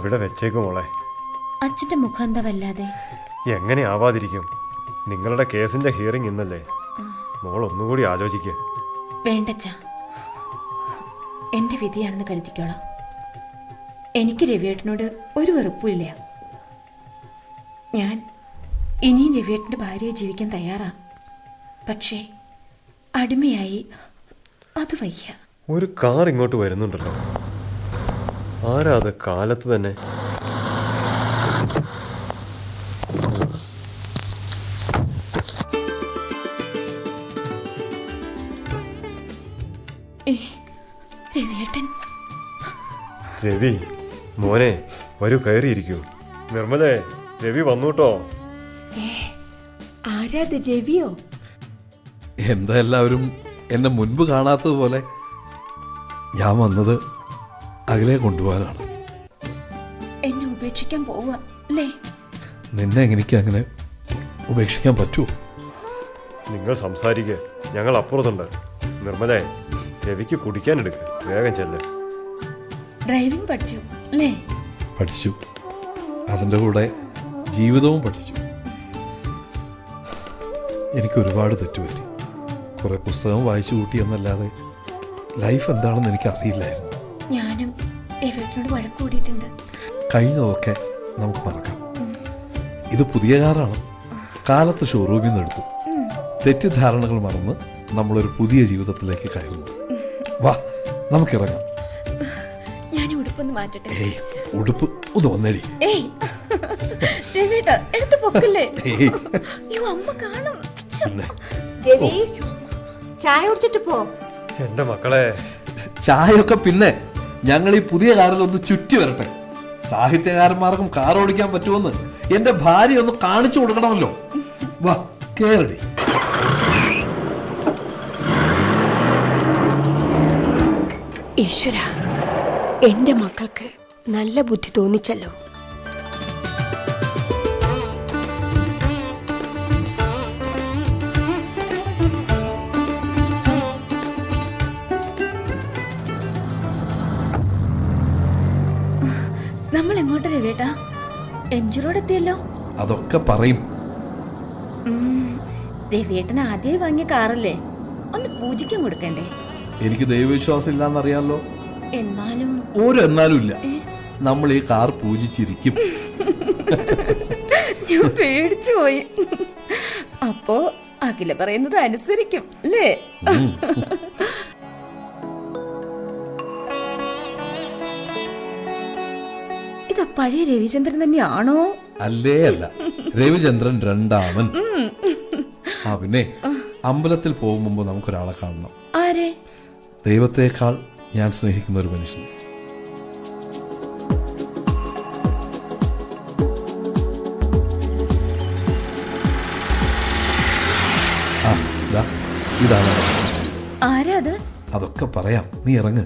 അവിടെ വെച്ചേക്കും മോളെ? അച്ഛന്റെ മുഖം എന്താ വല്ലാതെ എങ്ങനെ ആവാതിരിക്കും? നിങ്ങളുടെ കേസിന്റെ ഹിയറിംഗ് ഇന്നല്ലേ. മോൾ ഒന്നുകൂടി ആലോചിക്കുക വേണ്ടച്ച. എന്റെ വിധിയാണെന്ന് കരുതിക്കോളാം. എനിക്ക് രവിയേട്ടനോട് ഒരു വെറുപ്പുമില്ല. ഞാൻ ഇനിയും രവിയേട്ടന്റെ ഭാര്യയെ ജീവിക്കാൻ തയ്യാറാ. പക്ഷേ അടിമയായി അത് വയ്യ. ഒരു കാർ ഇങ്ങോട്ട് വരുന്നുണ്ടല്ലോ. ആരാ അത്? കാലത്ത് തന്നെ. രവി മോനെ വരൂ കയറിയിരിക്കൂ. നിർമ്മലേ രവി വന്നൂട്ടോ? ആരാത് രവിയോ? എന്താ എല്ലാവരും എന്നെ മുൻപ് കാണാത്തതുപോലെ? ഞാൻ വന്നത് അകലെ കൊണ്ടുപോകാനാണ്. എന്നെ ഉപേക്ഷിക്കാൻ പോവുക അല്ലേ? നിന്നെ എനിക്ക് അങ്ങനെ ഉപേക്ഷിക്കാൻ പറ്റുമോ നിങ്ങൾ സംസാരിക്കുക ഞങ്ങൾ അപ്പുറത്തുണ്ട്. നിർമ്മലേ രവിക്ക് കുടിക്കാൻ എടുക്ക. വേഗം ചെല്ല്. ഡ്രൈവിംഗ് പഠിച്ചു അല്ലേ? പഠിച്ചു. അതിന്റെ കൂടെ ജീവിതവും പഠിച്ചു. എനിക്ക് ഒരുപാട് തെറ്റുപറ്റി. കുറേ പുസ്തകം വായിച്ചു കൂട്ടി എന്നല്ലാതെ ലൈഫ് എന്താണെന്ന് എനിക്ക് അറിയില്ലായിരുന്നു ഞാനും രവിയേട്ടനോട് വഴക്ക് കൂടിയിട്ടുണ്ട്. കഴിഞ്ഞതൊക്കെ നമുക്ക് മറക്കാം. ഇത് പുതിയ കാറാണ്. കാലത്ത് ഷോറൂമിൽ നിന്ന് എടുത്തു. തെറ്റിദ്ധാരണകൾ മറന്ന് നമ്മളൊരു പുതിയ ജീവിതത്തിലേക്ക് കയറുന്നു. വാ നമുക്കിറങ്ങാം. ഞാൻ ഉടുപ്പൊന്ന് മാറ്റട്ടെ. ഏയ് ഉടുപ്പ് ഒന്ന് വന്നേടി. ഏയ് രവിയേട്ട എടുത്ത് പൊക്കല്ലേ? അയ്യോ അമ്മ കാണും. പിന്നെ? രവി ചായ കുടിച്ചിട്ട് പോ. എന്റെ മക്കളെ. ചായയൊക്കെ പിന്നെ. ഞങ്ങൾ ഈ പുതിയ കാറിൽ ഒന്ന് ചുറ്റി വരട്ടെ. സാഹിത്യകാരന്മാർക്കും കാർ ഓടിക്കാൻ പറ്റുമെന്ന് എന്റെ ഭാര്യ ഒന്ന് കാണിച്ചു കൊടുക്കണമല്ലോ. വാ കേറടി. എന്റെ മക്കൾക്ക് നല്ല ബുദ്ധി തോന്നിച്ചല്ലോ. എത്തിയല്ലോ അതൊക്കെ പറയും. രവിയേട്ടൻ ആദ്യമായി വാങ്ങിയ കാറല്ലേ? ഒന്ന് പൂജിക്കാൻ കൊടുക്കണ്ടേ? എനിക്ക് ദൈവവിശ്വാസം ഇല്ലാന്നറിയാലോ എന്നാലും ഒരു എന്നാലും ഇല്ല നമ്മൾ ഈ കാർ പൂജിച്ചിരിക്കും. ഞാൻ പേടിച്ചു പോയി. അപ്പോ അഖില പറയുന്നത് അനുസരിക്കും അല്ലേ? ഇതാ പഴയ രവിചന്ദ്രൻ തന്നെയാണോ? അല്ലേ അല്ല. രവിചന്ദ്രൻ രണ്ടാമൻ. ആ പിന്നെ അമ്പലത്തിൽ പോകും മുമ്പ് നമുക്കൊരാളെ കാണണം. ആരെ? ദൈവത്തെക്കാൾ ഞാൻ സ്നേഹിക്കുന്ന ഒരു മനുഷ്യൻ. ആ ഇതാ ഇതാണ് അവൻ. അത്? അതൊക്കെ പറയാം. നീ ഇറങ്ങ്.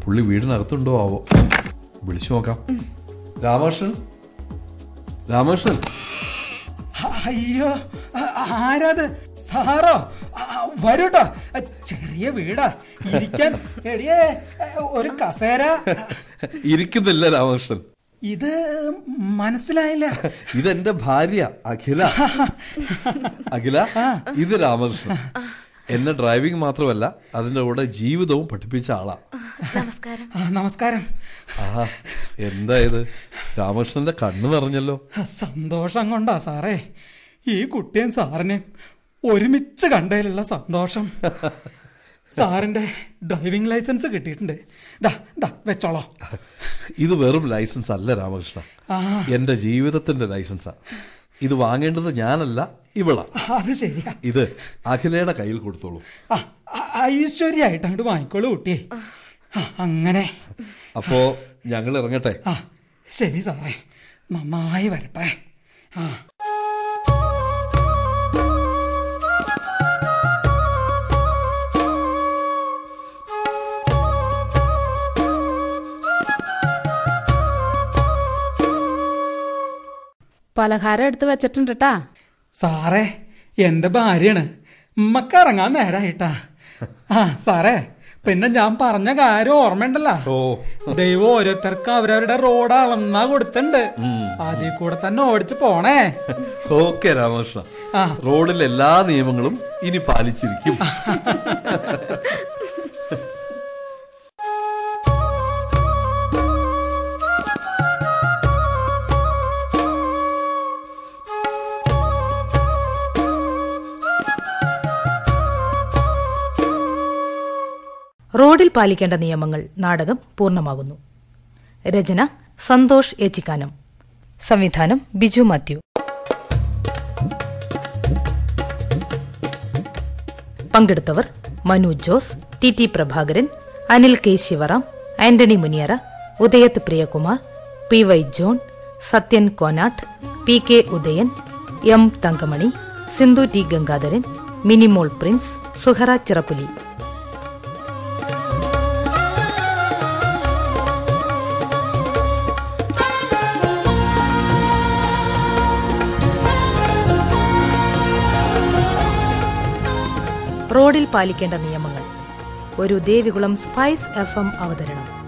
പുള്ളി വീടിനകത്തുണ്ടോ ആവോ? വിളിച്ചു നോക്കാം. രാമകൃഷ്ണൻ? രാമകൃഷ്ണൻ? അയ്യോ ആരാത്? സാറോ വരൂട്ടോ. ചെറിയ വീടാ. ഇരിക്കാൻ. എടിയേ ഒരു കസേര. ഇരിക്കുന്നില്ല രാമകൃഷ്ണൻ. ഇത് മനസ്സിലായില്ല. ഇതെന്റെ ഭാര്യ അഖില. അഖില ഇത് രാമകൃഷ്ണൻ. എന്നെ ഡ്രൈവിംഗ് മാത്രമല്ല അതിന്റെ കൂടെ ജീവിതവും പഠിപ്പിച്ച ആളാ. നമസ്കാരം. നമസ്കാരം. എന്താ ഇത്? രാമകൃഷ്ണന്റെ കണ്ണു നിറഞ്ഞല്ലോ. സന്തോഷം കൊണ്ടാ സാറേ. ഈ കുട്ടിയും സാറിനെയും ഒരുമിച്ച് കണ്ടതിലുള്ള സന്തോഷം. സാറിന്റെ ഡ്രൈവിംഗ് ലൈസൻസ് കിട്ടിയിട്ടുണ്ട്. ദാ ദാ വെച്ചോളോ. ഇത് വെറും ലൈസൻസ് അല്ല രാമകൃഷ്ണ. എന്റെ ജീവിതത്തിന്റെ ലൈസൻസാ ഇത് വാങ്ങേണ്ടത് ഞാനല്ല ഇവളാ. അത് ശരിയാ. ഇത് അഖിലയുടെ കയ്യിൽ കൊടുത്തോളൂ. ഐശ്വര്യായിട്ട് അങ്ങോട്ട് വാങ്ങിക്കോളൂ കുട്ടിയെ. അങ്ങനെ. അപ്പോ ഞങ്ങൾ ഇറങ്ങട്ടെ ശരി സാറേ. നന്നായി വരട്ടെ. ആ. പലഹാരം എടുത്ത് വെച്ചിട്ടുണ്ട് കേട്ടാ സാറേ എന്റെ ഭാര്യയാണ്. ഉമ്മക്ക് ഇറങ്ങാൻ നേരായിട്ടാ. ആ സാറേ പിന്നെ ഞാൻ പറഞ്ഞ കാര്യം ഓർമ്മയുണ്ടല്ലോ. ദൈവം ഓരോരുത്തർക്ക് അവരവരുടെ റോഡ് അളന്നാ കൊടുത്തിട്ടുണ്ട്. അതിൽ കൂടെ തന്നെ ഓടിച്ചു പോണേ. ഓക്കെ രാമകൃഷ്ണ. ആ. റോഡിലെ എല്ലാ നിയമങ്ങളും ഇനി പാലിച്ചിരിക്കും. റോഡിൽ പാലിക്കേണ്ട നിയമങ്ങൾ നാടകം പൂർണമാകുന്നു. രചന സന്തോഷ് ഏച്ചിക്കാനം. സംവിധാനം Biju Mathew. പങ്കെടുത്തവർ Manu Jose T T Prabhakaran Anil K Sivaram Antony Muniyara Udayath Priyakumar P Y John Sathyan Konatt P K Udayan M Thankamani Sindhu T Gangadharan Minimol Prince Suhara Chirappuli. റോഡിൽ പാലിക്കേണ്ട നിയമങ്ങൾ. ഒരു ദേവികുളം സ്പൈസ് എഫ് അവതരണം.